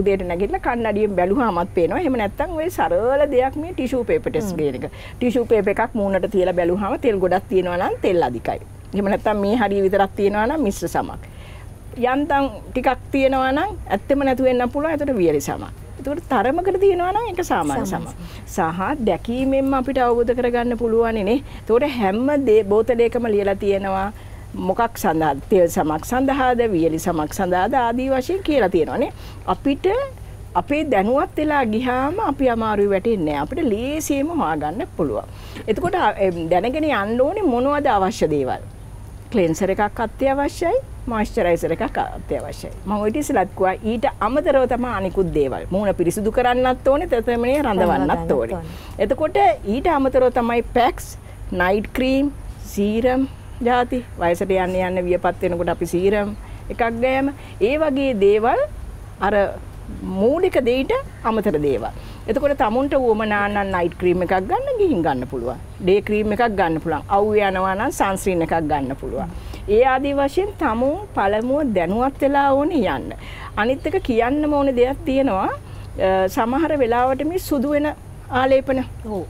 උදේට නැගිටලා කන්නඩියෙන් බැලුවාමත් පේනවා. එහෙම නැත්නම් ওই සරල දෙයක් මේ ටිෂු පේපර් ටෙස්ට් කියන එක. ටිෂු පේපර් එකක් මූණට තියලා බැලුවාම තෙල් ගොඩක් තියෙනවා නම් තෙල් අධිකයි. එහෙම නැත්නම් මේ හරිය විතරක් තියෙනවා නම් මිශ්‍ර සමක්. යන්තම් ටිකක් තියෙනවා නම් ඇත්තම නැතු වෙන්න පුළුවන්. ඒකට වියලි සමක්. ඒකට තරමකට තියෙනවා නම් ඒක සාමාන්‍ය සම. සහ දැකීමෙන්ම අපිට අවබෝධ කරගන්න පුළුවන් නේ. ඒකට හැම බෝතලයකම ලියලා තියෙනවා මොකක් සඳහා තෙල් සමක් සඳහාද වියලි සමක් සඳහාද ආදී වශයෙන් කියලා තියෙනවානේ අපිට අපේ දැනුවත් වෙලා ගියාම අපි අමාරුයි වැටෙන්නේ අපිට ලේසියෙම හොයාගන්න පුළුවන්. එතකොට දැනගෙන යන්න ඕනේ මොනවද අවශ්‍ය දේවල්. ක්ලෙන්සර එකක් අත්‍යවශ්‍යයි මොයිස්චරයිසර් එකක් අත්‍යවශ්‍යයි මම ඔය ඉතිසලත් කිව්වා ඊට අමතරව තමයි අනිකුත් දේවල් මූණ පිරිසිදු කරන්නත් ඕනේ තෙතමනේ රඳවන්නත් ඕනේ. එතකොට ඊට අමතරව තමයි පැක්ස් නයිට් ක්‍රීම් සීරම් ජාති වයසට යන්න යන්න වියපත් වෙනකොට අපි සීරම් එකක් ගෑම ඒ වගේ දේවල් අර මූලික දෙයට අමතර දේවල්. එතකොට තමුන්ට වුවමනානම් නයිට් ක්‍රීම් එකක් ගන්න ගිහින් ගන්න පුළුවන්. ඩේ ක්‍රීම් එකක් ගන්න පුළුවන්. අවු යනවා නම් සන්ස්ක්‍රීන් එකක් ගන්න පුළුවන්. ඒ ආදී වශයෙන් තමුන් පළමුව දැනුවත් වෙලා ඕනේ යන්න. අනිත් එක කියන්න ඕන දෙයක් තියෙනවා. අ, සමහර වෙලාවට මේ සුදු වෙන ආලේපන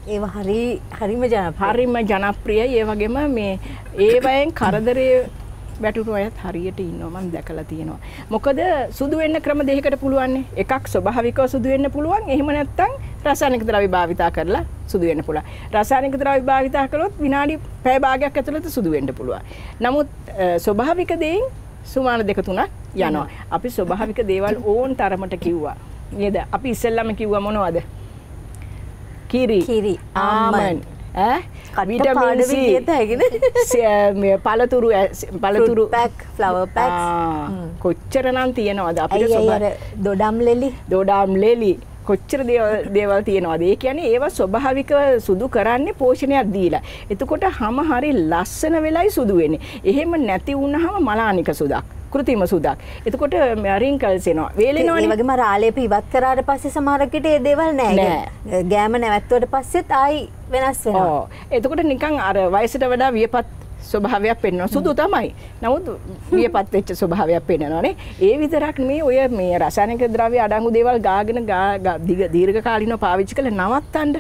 ඒවා හරි හරිම ජනප්‍රියයි. හරිම ජනප්‍රියයි ඒ වගේම මේ ඒවයෙන් කරදරය වැටුණු අයත් හරියට ඉන්නවා මම දැකලා තියෙනවා. මොකද සුදු වෙන්න ක්‍රම දෙකකට පුළුවන්. එකක් ස්වභාවිකව සුදු වෙන්න පුළුවන්. එහෙම නැත්නම් රසායනික ද්‍රව්‍ය භාවිතා කරලා සුදු වෙන්න පුළුවන්. රසායනික ද්‍රව්‍ය භාවිතා කළොත් විනාඩි පැය භාගයක් ඇතුළත සුදු වෙන්න පුළුවන්. නමුත් ස්වභාවික දෙයින් සුමාන දෙක තුනක් යනවා. අපි ස්වභාවික දේවල් ඕන් තරමට කිව්වා. නේද? අපි ඉස්සෙල්ලාම කිව්වා මොනවද? කිරි. කිරි, ආමන්. විටමින් ඇ- පළතුරු පැක් ෆ්ලව පැක් ආ, කොච්චර නම් තියෙනවද අපිට දොඩම් ලෙලි? දොඩාම් ලෙලි. කොච්චර දේවල් තියෙනවාද? ඒ කියන්නේ ඒවා ස්වභාවිකව සුදු කරන්නේ පෝෂණයක් දීලා. එතකොට හැම හරි ලස්සන වෙලයි සුදු වෙන්නේ. එහෙම නැති වුණාම මලානික සුදක්. කෘතිම සුදක්. එතකොට රින්කල්ස් එනවා. ඒ වේලෙනවනේ. වගේම ආලේප ඉවත් කරාට පස්සේ සමහරකට ඒ දේවල් නෑ. නෑ. ගෑම නැවැත්තුවට පස්සෙත් ආයි වෙනස් වෙනවා. ඕ එතකොට නිකන් අර වයසට වඩා වියපත් ස්වභාවයක් පෙන්වනවා සුදු තමයි. නමුත් වියපත් වෙච්ච ස්වභාවයක් පෙන්වනවානේ. ඒ විතරක් නෙමේ ඔය මේ රසායනික ද්‍රව්‍ය අඩංගු දේවල් ගාගෙන දීර්ඝ කාලිනව පාවිච්චි කළ නවත්තන්න.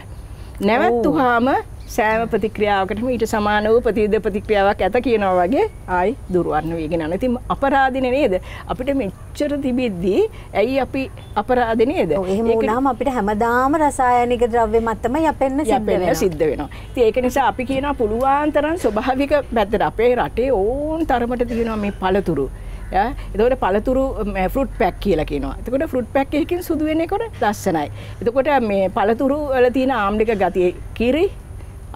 නැවැත්තුවාම සෑම ප්‍රතික්‍රියාවකටම ඊට සමාන වූ ප්‍රතිවිරුද්ධ ප්‍රතික්‍රියාවක් ඇත කියනවා වගේ ආයි දුරවන්න වේගෙන යනවා. ඉතින් අපරාධනේ නේද? අපිට මෙච්චර තිබිද්දී ඇයි අපි අපරාධ නේද? ඔව් එහෙම වුණාම අපිට හැමදාම රසායනික ද්‍රව්‍ය මත්තම යැපෙන්න සිද්ධ වෙනවා. සිද්ධ වෙනවා. ඉතින් ඒක නිසා අපි කියනවා පුළුවන් තරම් ස්වභාවික පැත්තට අපේ රටේ ඕන් තරමට තියෙනවා මේ පළතුරු. එතකොට පළතුරු ෆෘට් පැක් කියලා කියනවා. එතකොට ෆෘට් පැක් එකකින් සුදු වෙනකොට ලස්සනයි. එතකොට මේ පළතුරු වල තියෙන ආම්ලික ගතිය කිරි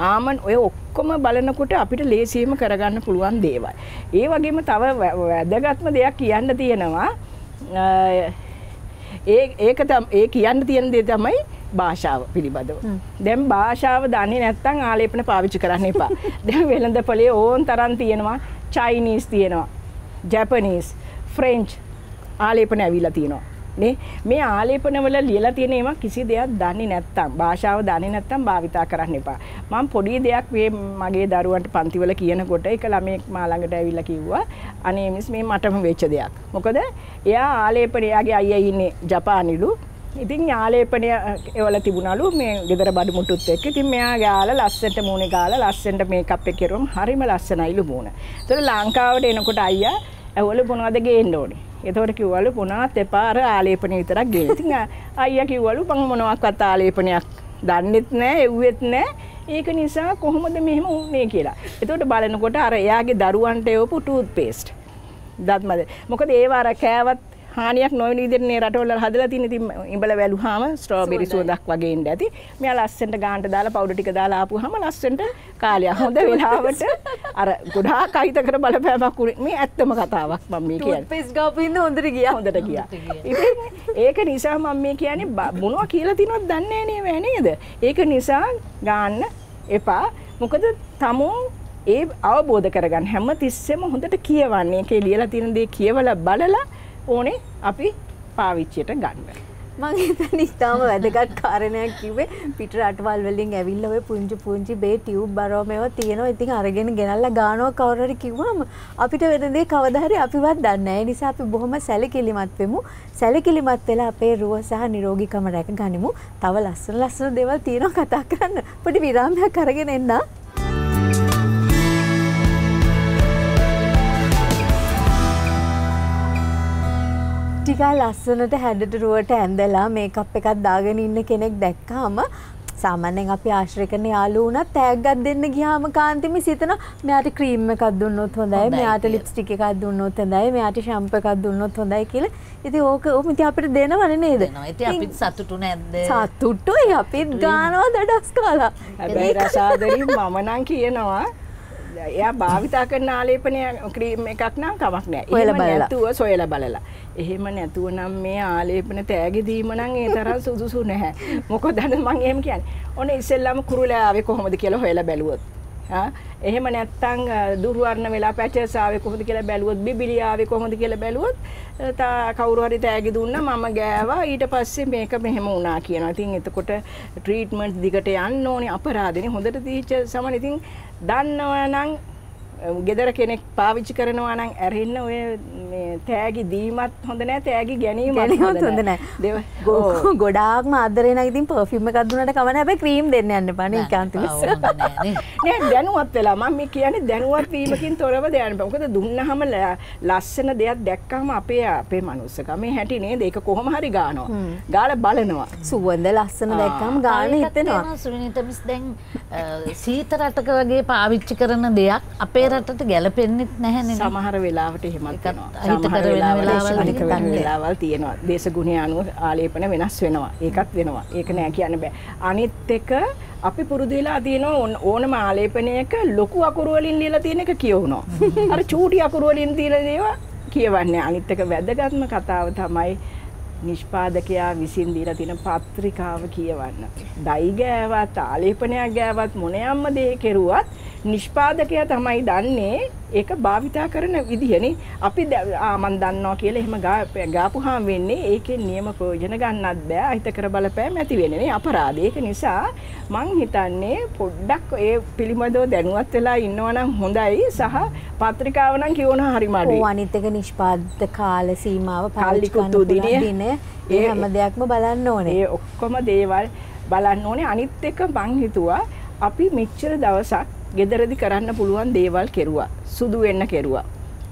ආමන් ඔය ඔක්කොම බලනකොට අපිට ලේසියෙම කරගන්න පුළුවන් දේවල්. ඒ වගේම තව වැදගත්ම දෙයක් කියන්න තියෙනවා. ඒ ඒක ඒ කියන්න තියෙන දේ තමයි භාෂාව පිළිබඳව. දැන් භාෂාව දන්නේ නැත්නම් ආලේපන පාවිච්චි කරන්න එපා. (laughs) දැන් වෙළඳපොලේ ඕන් තරම් තියෙනවා. චයිනීස් තියෙනවා. ජැපනීස්, ෆ්‍රෙන්ච් ආලේපන ඇවිල්ලා තියෙනවා. නේ මේ ආලේපනවල ලියලා තියෙන ඒවා කිසි දෙයක් දන්නේ නැත්තම් භාෂාව දන්නේ නැත්තම් භාවිතා කරන්න එපා. මම පොඩි දෙයක් මේ මගේ දරුවන්ට පන්තිවල කියනකොට එක ළමයෙක් මා ළඟට ඇවිල්ලා කිව්වා අනේ මිස් මේ මටම වෙච්ච දෙයක්. මොකද එයා ආලේපන එයාගේ අයියා ඉන්නේ ජපානිලු. ඉතින් ආලේපනය එවල තිබුණලු මේ ගෙදර බඩු මුට්ටුත් එක්ක. ඉතින් මෙයා ගාලා ලස්සනට මූණේ ගාලා ලස්සනට මේකප් එක කරුවම හරිම ලස්සනයිලු මූණ. ඒතර ලංකාවට එනකොට අයියා ඇවල මොනවද ගේන්න ඕනේ. එතකොට කිව්වලු මොනවත් එපා අර ආලේපන විතරක් ගේන්න. ඉතින් අ- අයියා කිව්වලු මම මොනවාක්වත් ආලේපනයක් දන්නෙත් නෑ, එව්වෙත් නෑ. ඒක නිසා කොහොමද මෙහෙම වුනේ කියලා. එතකොට බලනකොට අර එයාගේ දරුවන්ට එවපු ටූත් පේස්ට් දත්මද මොකද ඒවා අර කෑවත් හානියක් නොවන විදිහට නේ රටවල හදලා තියෙන ඉතින් ඉඹල වැළුවාම ස්ට්‍රෝබෙරි සුවඳක් වගේ ඉන්න ඇති මෙයා ලස්සනට ගානට දාලා පවුඩර් ටික දාලා ආපුවාම ලස්සනට කාලයක් හොඳ වෙලාවට අර ගොඩාක් අහිතකර බලපෑමක් උනේ මේ ඇත්තම කතාවක් මම මේ කියන්නේ ටූත්පේස්ට් ගාපු ඉන්න හොඳට ගියා. හොඳට ගියා. ඉතින් ඒක නිසා මම මේ කියන්නේ මොනවා කියලා තිනවත් දන්නේ නෑ නේද? ඒක නිසා ගන්න එපා. මොකද තමුන් ඒ අවබෝධ කරගන්න හැම තිස්සෙම හොඳට කියවන්නේ. ඒකේ ලියලා තියෙන දේ කියවලා බලලා ඕනේ අපි පාවිච්චියට ගන්න. මං හිතන්නේ ඉතාම වැදගත් කාරණයක් කිව්වේ පිට රටවල් වලින් ඇවිල්ලා ඔය පුංචි පුංචි බේ ටියුබ් බරෝ මේවා තියෙනවා ඉතින් අරගෙන ගෙනල්ලා ගානවා කවුරු හරි කිව්වම අපිට වෙන දේ කවදා හරි අපිවත් දන්නේ නැහැ. ඒ නිසා අපි බොහොම සැලකිලිමත් වෙමු. සැලකිලිමත් වෙලා අපේ රුව සහ නිරෝගීකම රැක ගනිමු. තව ලස්සන ලස්සන දේවල් තියෙනවා කතා කරන්න. පොඩි විරාමයක් අරගෙන එන්න. ටිකක් ලස්සනට හැඩට රුවට ඇඳලා මේකප් එකක් දාගෙන ඉන්න කෙනෙක් දැක්කාම සාමාන්‍යයෙන් අපි ආශ්‍රය කරන යාළුවෝ උනත් තෑග්ගක් දෙන්න ගියාම කාන්තිම සිතන මෙයාට ක්‍රීම් එකක් දුන්නොත් හොඳයි මෙයාට. ලිප්ස්ටික් එකක් දුන්නොත් හොඳයි මෙයාට ෂැම්පු එකක් දුන්නොත් හොඳයි කියලා. ඉතින් ඕක ඕක ඉතින් අපිට දෙනවනේ නේද? දෙනවා. ඉතින් අපිත් සතුටු නැද්ද? සතුටුයි අපිත් ගානවා දඩස් කාලා. හැබැයි රසාදරි මම නම් කියනවා එයා භාවිතා කරන ආලේපනය ක්‍රීම් එකක් නම් කමක් නෑ එහෙම බලලා. සොයලා බලලා එහෙම නැතුව නම් මේ ආලේපන තෑගි දීම නම් ඒ තරම් සුදුසු නැහැ. මොකද අද මම එහෙම කියන්නේ. ඔන්න ඉස්සෙල්ලාම කුරුලෑ ආවේ කොහොමද කියලා හොයලා බැලුවොත්. ආ, එහෙම නැත්තං දුර්වර්ණ වෙලා පැචස් ආවේ කොහොමද කියලා බැලුවොත් බිබිලි ආවේ කොහොමද කියලා බැලුවොත් අ, තා කවුරු හරි තෑගි දුන්නා මම ගෑවා. ඊට පස්සේ මේක මෙහෙම වුණා කියනවා. ඉතින් එතකොට ට්‍රීට්මන්ට් දිගට යන්න ඕනේ අපරාධනේ. හොඳට තීච්ච සමන ඉතින් දන්නවා නම් අ, ගෙදර කෙනෙක් පාවිච්චි කරනවා නම් ඇරෙන්න ඔය මේ තෑගි දීමත් හොඳ නෑ තෑගි ගැනීමත් හොඳ නෑ. දෙව ගෝ- ගොඩාක්ම ආදරේ නම් ඉතින් පර්ෆියුම් එකක් දුන්නට කමක් නැහැ. හැබැයි ක්‍රීම් දෙන්න යන්න එපා නේ ඒකාන්තෙම. (laughs) නෑ දැනුවත් වෙලා මම මේ කියන්නේ දැනුවත් වීමකින් තොරව දැනන්න බෑ. මොකද දුන්නහම ල- ලස්සන දෙයක් දැක්කම අපේ අපේ මනුස්සකමේ හැටි නේද? ඒක කොහොම හරි ගානවා. ගාලා බලනවා. සුවඳ ලස්සන දැක්කම ගාන හිතෙනවා. සුවිනිතමිස් දැන් අ, සීත රටක වගේ පාවිච්චි කරන දෙයක් අපේ රටට ගැලපෙන්නෙත් නැහැනේ සමහර වෙලාවට එහෙමත් සමහර වෙන වෙලාවල් තියෙනවා. දේශගුණය අනුව ආලේපන වෙනස් වෙනවා. ඒකත් වෙනවා. ඒක නෑ කියන්න බෑ. අනිත් එක අපි පුරුදු වෙලා තියෙනවා ඕන- ඕනම ආලේපනයක ලොකු අකුරු වලින් ලියලා තියෙන එක කියවනවා. අර චූටි අකුරු වලින් තියලා දේවා කියවන්නේ. අනිත් එක වැදගත්ම කතාව තමයි නිෂ්පාදකයා විසින් දීලා තියෙන පත්‍රිකාව කියවන්න. දයි ගෑවත් ආලේපනයක් ගෑවත් මොනයම්ම දේ කෙරුවත් නිෂ්පාදකයා තමයි දන්නේ ඒක භාවිතා කරන විදිහනේ. අපි දැ- ආ මන් දන්නවා කියලා එහෙම ගාපුහාම වෙන්නේ ඒකෙන් නියම ප්‍රයෝජන ගන්නත් බෑ. අහිතකර බලපෑම් ඇති වෙන්නේ නේ අපරාධ. ඒක නිසා මං හිතන්නේ පොඩ්ඩක් ඒ පිළිබඳව දැනුවත් වෙලා ඉන්නවා නම් හොඳයි සහ පත්‍රිකාව නම් කියවනවා හරි මඩුයි. ඕ අනිත් එක නිෂ්පාදිත කාල සීමාව පාවිච්චි ඒ ඒ- හැම දෙයක්ම බලන්න ඕනේ. ඒ ඔක්කොම දේවල් බලන්න ඕනේ අනිත් එක මං හිතුවා අපි මෙච්චර දවසක් ගෙදරදි කරන්න පුළුවන් දේවල් කෙරුවා. සුදු වෙන්න කෙරුවා.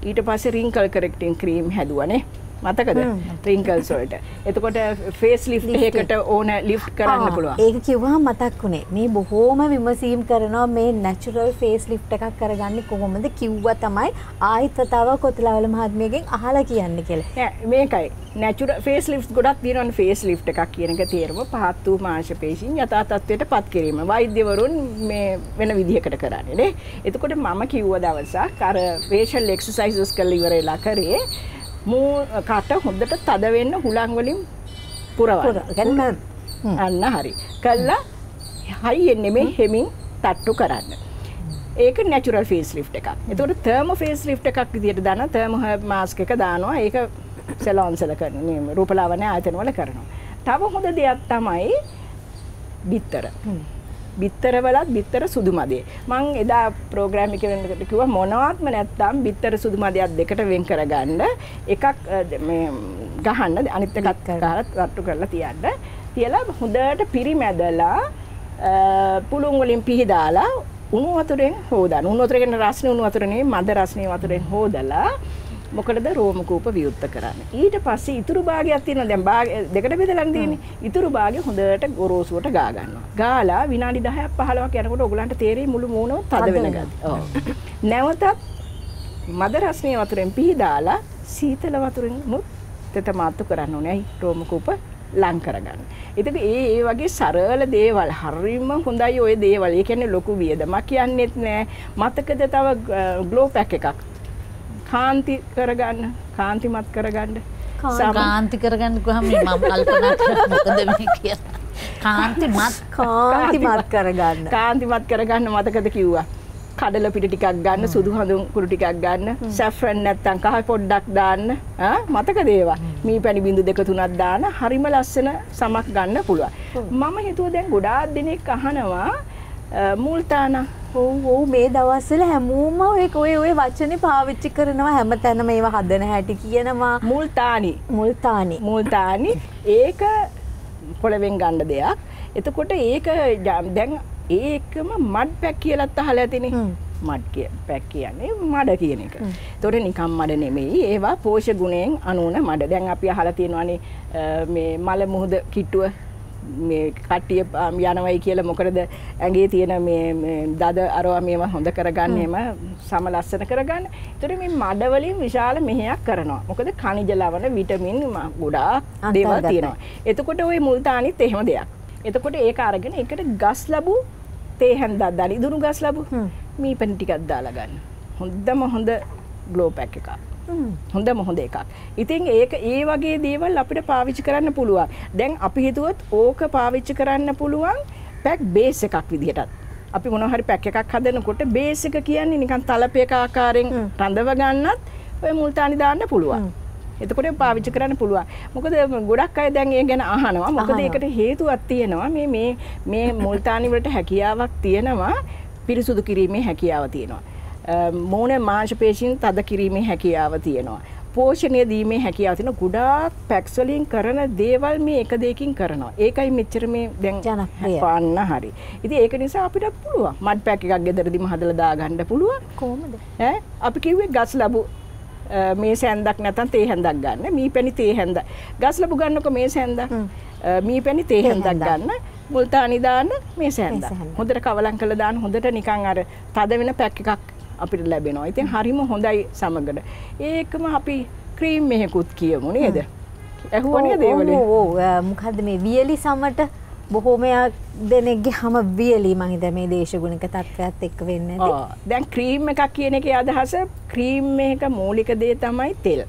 ඊට පස්සේ රින්කල් කරෙක්ටින් ක්‍රීම් හැදුවනේ. මතකද? රින්කල්ස් වලට. එතකොට ෆේස් ලිෆ්ට් එකකට ඕන ලිෆ්ට් කරන්න පුළුවන්. ඒක කිව්වහම මතක් වුණේ. මේ බොහෝම විමසීම් කරනවා මේ නැචරල් ෆේස් ලිෆ්ට් එකක් කරගන්නේ කොහොමද කිව්වා තමයි ආයිත් වතාවක් කොතලාවල මහත්මියගෙන් අහලා කියන්න කියලා. මේකයි. නැචුර ෆේස් ලිෆ් ගොඩක් තියෙනවනේ ෆේස් ලිෆ් එකක් කියන එක තේරුම පහත් වූ මාංශ පේශීන් යථා තත්ත්වයට පත් කිරීම. වෛද්‍යවරුන් මේ වෙන විදිහකට කරන්නේ නේ. එතකොට මම කිව්ව දවසක් අර ෆේෂල් එක්සර්සයිසස් කරලා ඉවරලා කරේ මූ කට හොඳට තද වෙන්න හුලං වලින් පුරවන්න. අන්න හරි. කල්ලා හයියෙන් නෙමේ හෙමින් තට්ටු කරන්න. ඒක නැචුරල් ෆේස් ලිෆ් එකක්. එතකොට තර්ම ෆේස් ලිෆ් එකක් විදියට දාන තර්ම මාස්ක එක දානවා. ඒක සෙලොන්සල කරන මේ රූපලාවන්‍ය ආයතනවල කරනවා. තව හොඳ දෙයක් තමයි බිත්තර බිත්තර වලත් බිත්තර සුදු මදේ. මං එදා ප්‍රෝග්‍රෑම් එක වෙනකොට කිව්වා මොනවත්ම නැත්තම් බිත්තර සුදු මදයක් දෙකට වෙන් කරගන්න එකක් මේ ගහන්න අනිත් එකත් ගහලා තට්ටු කරලා තියන්න. තියලා හොඳට පිරිමැදලා පුළුන් වලින් පිහදාලා උණු වතුරෙන් හොදන්න. උණු වතුර කියන්නේ රස්නේ උණු වතුර නෙවෙයි මද රස්නේ වතුරෙන් හොදලා මොකටද රෝම කූප විවුර්ත කරන්න. ඊට පස්සේ ඉතුරු භාගයක් තියෙනවා දැන් භාග දෙකට බෙදලා තියෙන්නේ. ඉතුරු භාගය හොඳට ගොරෝසුවට ගා ගන්නවා. ගාලා විනාඩි 10ක් 15ක් යනකොට ඔයගලන්ට තේරෙයි මුළු මූණම තද වෙන ගතිය. නැවතත් මද රස්නේ වතුරෙන් පිහදාලා සීතල වතුරෙන් මුත් තෙත මාත්තු කරන්න ඕනේ. අයි රෝම කූප ලං කරගන්න. ඉතින් ඒ ඒ වගේ සරල දේවල් හරිම හොඳයි ওই දේවල්. ඒ කියන්නේ ලොකු වියදමක් කියන්නෙත් නෑ. මතකද තව ග්ලෝ පැක් එකක් කාන්ති කරගන්න කාන්තිමත් කරගන්න. කාන්ති කරගන්න ගහම මම කල්පනා මොකද මේ කියලා. කාන්ති මත් කාන්තිමත් කරගන්න. කාන්තිමත් කරගන්න මතකද කිව්වා? කඩල පිට ටිකක් ගන්න සුදු හඳුන් කුරු ටිකක් ගන්න සැෆ්‍රන් නැත්තම් කහ පොඩ්ඩක් දාන්න මතක දේවා මී පැණි බිඳු දෙක තුනක් දාන්න හරිම ලස්සන සමක් ගන්න පුළුවන්. මම හිතුවා දැන් ගොඩාක් දෙනෙක් අහනවා මුල්තානා. ඔව් මේ දවස්වල හැමෝම ඔය ඔය ඔය වචනේ පාවිච්චි කරනවා. හැමතැනම ඒවා හදන හැටි කියනවා. මුල්තානි. මුල්තානි. මුල්තානි. ඒක පොළවෙන් ගන්න දෙයක්. එතකොට ඒක දැන් ඒකම මඩ් පැක් කියලත් අහලා ඇතිනේ. හ්ම්. මඩ් කිය පැක් කියන්නේ මඩ කියන එක. එතකොට නිකම් මඩ නෙමෙයි. ඒවා පෝෂ ගුණයෙන් අනුන මඩ. දැන් අපි අහලා තියෙනවානේ මේ මල මුහුද කිට්ටුව මේ කට්ටිය යනවයි කියලා මොකද ඇගේ තියෙන මේ දද අරවා මේවා හොඳ කරගන්න එම සම ලස්සන කරගන්න. එතකොට මේ මඩ වලින් විශාල මෙහෙයක් කරනවා. මොකද කනිජ ලවණ විටමින් ගොඩාක් දේවල්. තියෙනවා. එතකොට ওই මුල්තානිත් එහෙම දෙයක්. එතකොට ඒක අරගෙන ඒකට ගස් ලැබූ තේ හැන්දක් දාන ඉදුණු ගස් ලැබූ මී පැණි ටිකක් දාලා ගන්න. හොඳම හොඳ ග්ලෝ පැක් එකක්. හොඳම හොඳ එකක්. ඉතින් ඒක ඒ වගේ දේවල් අපිට පාවිච්චි කරන්න පුළුවන්. දැන් අපි හිතුවොත් ඕක පාවිච්චි කරන්න පුළුවන් පැක් බේස් එකක් විදිහටත්. අපි මොනවා හරි පැක් එකක් හදනකොට බේස් එක කියන්නේ නිකන් තලපයක ආකාරයෙන් රඳව ගන්නත් ඔය මුල්තානි දාන්න පුළුවන්. එතකොට පාවිච්චි කරන්න පුළුවන්. මොකද ගොඩක් අය දැන් ඒ ගැන අහනවා. මොකද ඒකට හේතුවක් තියෙනවා. මේ මේ මේ මුල්තානි වලට හැකියාවක් තියෙනවා. පිරිසුදු කිරීමේ හැකියාව තියෙනවා. මෝන මාංශපේශීන් තද කිරීමේ හැකියාව තියෙනවා. පෝෂණය දීමේ හැකියාව තියෙන ගොඩාක් පැක්ස් වලින් කරන දේවල් මේ එක දෙයකින් කරනවා. ඒකයි මෙච්චර මේ දැන් ජනප්‍රිය. පාන්න හරි. ඉතින් ඒක නිසා අපිට පුළුවන්. මඩ් පැක් එකක් ගෙදරදිම හදලා දාගන්න පුළුවන්. කොහොමද? ඈ අපි කිව්වේ ගස් ලැබු මේ සැන්දක් නැත්නම් තේ හැන්දක් ගන්න. මී පැණි තේ හැන්ද. ගස් ලැබු ගන්නකො මේ සැන්ද. මී පැණි තේ හැන්දක් ගන්න. මුල්තානි දාන්න මේ සැන්ද. හොඳට කවලම් කරලා දාන්න හොඳට නිකන් අර තද වෙන පැක් එකක් අපිට ලැබෙනවා. ඉතින් හරිම හොඳයි සමගට. ඒකම අපි ක්‍රීම් මෙහෙකුත් කියමු නේද? ඇහුවා නේද ඒ වලින්? ඔව් මොකද්ද මේ වියලි සමට බොහෝමයක් දෙනෙක්ගේ හැම වියලි මං හිතා මේ දේශගුණික තත්ත්වයක් එක්ක වෙන්නේ නැති. ආ, දැන් ක්‍රීම් එකක් කියන එකේ අදහස ක්‍රීම් එක මූලික දේ තමයි තෙල්.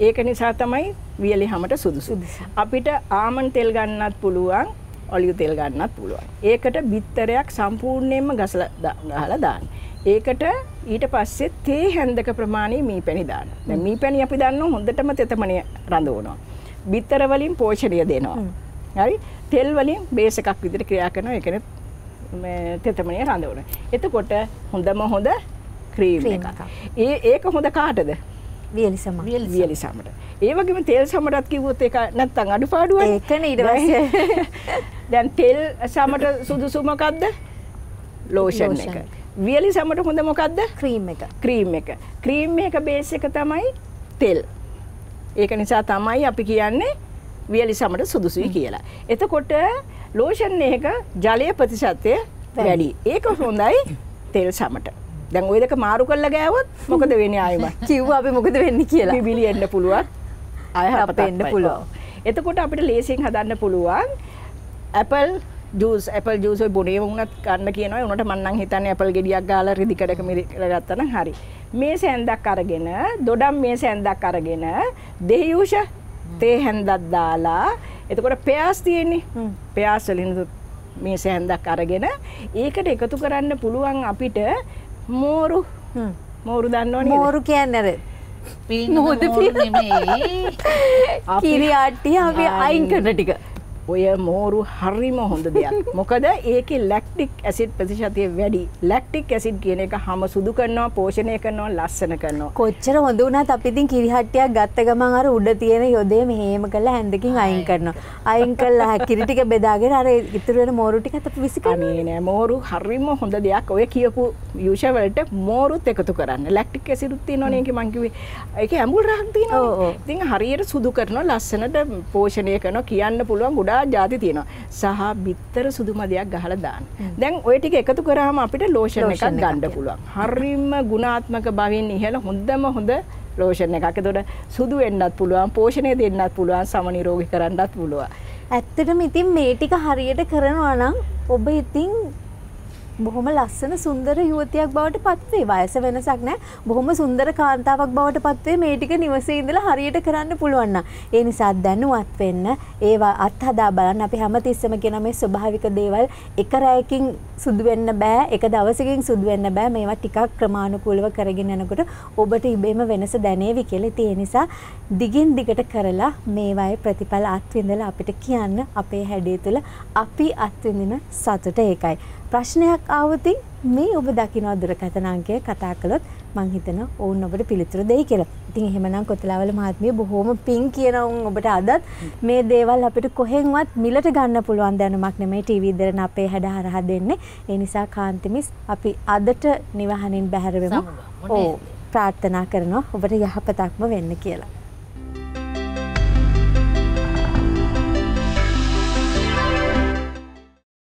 ඒක නිසා තමයි වියලි හැමට සුදුසු. අපිට ආමන් තෙල් ගන්නත් පුළුවන්, ඔලිව් තෙල් ගන්නත් පුළුවන්. ඒකට බිත්තරයක් සම්පූර්ණයෙන්ම ගසලා දා- ගහලා දාන්න. ඒකට ඊට පස්සේ තේ හැන්දක ප්‍රමාණය මී පැණි දාන්න. දැන් මී පැණි අපි දන්නවා හොඳටම තෙතමනය රඳවනවා. බිත්තර වලින් පෝෂණය දෙනවා. හරි? තෙල් වලින් බේස් එකක් විදිහට ක්‍රියා කරනවා. ඒකනේ මේ තෙතමනය රඳවනවා. එතකොට හොඳම හොඳ ක්‍රීම් එකක්. ඒ ඒක හොඳ කාටද? වියලි සම. වියලි සමට. ඒ වගේම තෙල් සමටත් කිව්වොත් ඒක නැත්තම් අඩුපාඩුවයි. ඒකනේ ඊට පස්සේ දැන් (laughs) තෙල් සමට සුදුසු මොකද්ද? Lotion lotion. එක. වියලි සමට හොඳ මොකද්ද? ක්‍රීම් එක. ක්‍රීම් එක. ක්‍රීම් එක බේස් එක තමයි තෙල්. ඒක නිසා තමයි අපි කියන්නේ වියලි සමට සුදුසුයි කියලා. එතකොට ලෝෂන් එක ජලය ප්‍රතිශතය වැඩි. ඒක හොඳයි තෙල් සමට. දැන් ওই දෙක මාරු කරලා ගෑවොත් (laughs) මොකද වෙන්නේ ආයෙමත්? කිව්වා අපි මොකද වෙන්නේ කියලා. පිබිලි එන්න පුළුවන් අයහපත අප එන්න පුළුවන්. එතකොට අපිට ලේසියෙන් හදන්න පුළුවන් ඇපල් ජූස් ඇපල් ජූස් බොනේ වුණත් ගන්න කියනවා. උනට මම නම් හිතන්නේ ඇපල් ගෙඩියක් ගාලා රිදි කඩක මිරිකලා ගත්තා නම් හරි. මේ සැන්දක් අරගෙන දොඩම් මේ සැන්දක් අරගෙන දෙහියුෂ තේ හැන්දක් දාලා එතකොට පෙයාස් තියෙන්නේ. පෙයාස් වලින් මේ සැන්දක් අරගෙන ඒකට එකතු කරන්න පුළුවන් අපිට මෝරු. මෝරු දන්නවනේ මෝරු කියන්නේ අර පීනන මෝරු නෙමෙයි. (laughs) කිරි ආට්ටිය අපි අයින් කරන ටික. ඔය මෝරු හරිම හොඳ දෙයක්. (laughs) මොකද ඒක ලැක්ටික් ඇසිඩ් ප්‍රතිශතය වැඩි. ලැක්ටික් ඇසිඩ් කියන එක හම සුදු කරනවා පෝෂණය කරනවා ලස්සන කරනවා. කොච්චර හොඳ වුණත් අපි ඉතින් කිරිහට්ටියක් ගත්ත ගමන් අර උඩ තියෙන යොදේ මෙහෙම කරලා හැන්දකින් අයින් කරනවා. අයින් කළා කිරි ටික බෙදාගෙන අර ඉතුරු වෙන මෝරු ටිකත් අපි විසි කරනවා. අනේ නෑ මෝරු හරිම හොඳ දෙයක්. ඔය කියපු යුෂ වලට මෝරුත් එකතු කරන්න. ලැක්ටික් ඇසිඩුත් තියෙනවනේ ඒකේ මං කිව්වේ. ඒකේ ඇඹුල් රහක් තියෙනවා. ඉතින් හරියට සුදු කරනවා ලස්සනට පෝෂණය කරනවා කියන්න පුළුවන් ගොඩාක් ಜಾති තියෙනවා. සහ බිත්තර සුදු මදයක් ගහලා දාන්න. දැන් ඔය ටික එකතු කරාම අපිට ලෝෂන් එකක් ගන්න පුළුවන්. හරිම ගුණාත්මක බවින් ඉහළ හොඳම හොඳ ලෝෂන් එකක්. එතකොට සුදු වෙන්නත් පුළුවන් පෝෂණය දෙන්නත් පුළුවන් සම නිරෝගී කරන්නත් පුළුවන්. ඇත්තටම ඉතින් මේ ටික හරියට කරනවා නම් ඔබ ඉතින් බොහොම ලස්සන සුන්දර යුවතියක් බවට පත්වේ. වයස වෙනසක් නෑ. බොහොම සුන්දර කාන්තාවක් බවට පත්වේ. මේ ටික නිවසේ ඉඳලා හරියට කරන්න පුළුවන් නම්. ඒ නිසා දැනුවත් වෙන්න. ඒවා අත්හදා බලන්න. අපි හැමතිස්සෙම කියන මේ ස්වභාවික දේවල් එක රැයකින් සුදු වෙන්න බෑ. එක දවසකින් සුදු වෙන්න බෑ. මේවා ටිකක් ක්‍රමානුකූලව කරගෙන යනකොට ඔබට ඉබේම වෙනස දැනේවි කියලා. ඉතින් ඒ නිසා දිගින් දිගට කරලා මේවායේ ප්‍රතිඵල අත්විඳලා අපිට කියන්න අපේ හැඩය තුළ අපි අත්විඳින සතුට ඒකයි. ප්‍රශ්නයක් ආවොතින් මේ ඔබ දකින්න දුරකථන අංකය කතා කළොත් මං හිතනවා ඔවුන් ඔබට පිළිතුරු දෙයි කියලා. ඉතින් එහෙමනම් කොතලාවල මහත්මිය බොහොම පිං කියනවා උන් ඔබට අදත් මේ දේවල් අපිට කොහෙන්වත් මිලට ගන්න පුළුවන් දැනුමක් නෙමෙයි ටීවී ඉදරන අපේ හැඩ හරහා දෙන්නේ. ඒ නිසා කාන්තිමිස් අපි අදට නිවහනින් බැහැර වෙමු. ඔව් ප්‍රාර්ථනා කරනවා ඔබට යහපතක්ම වෙන්න කියලා.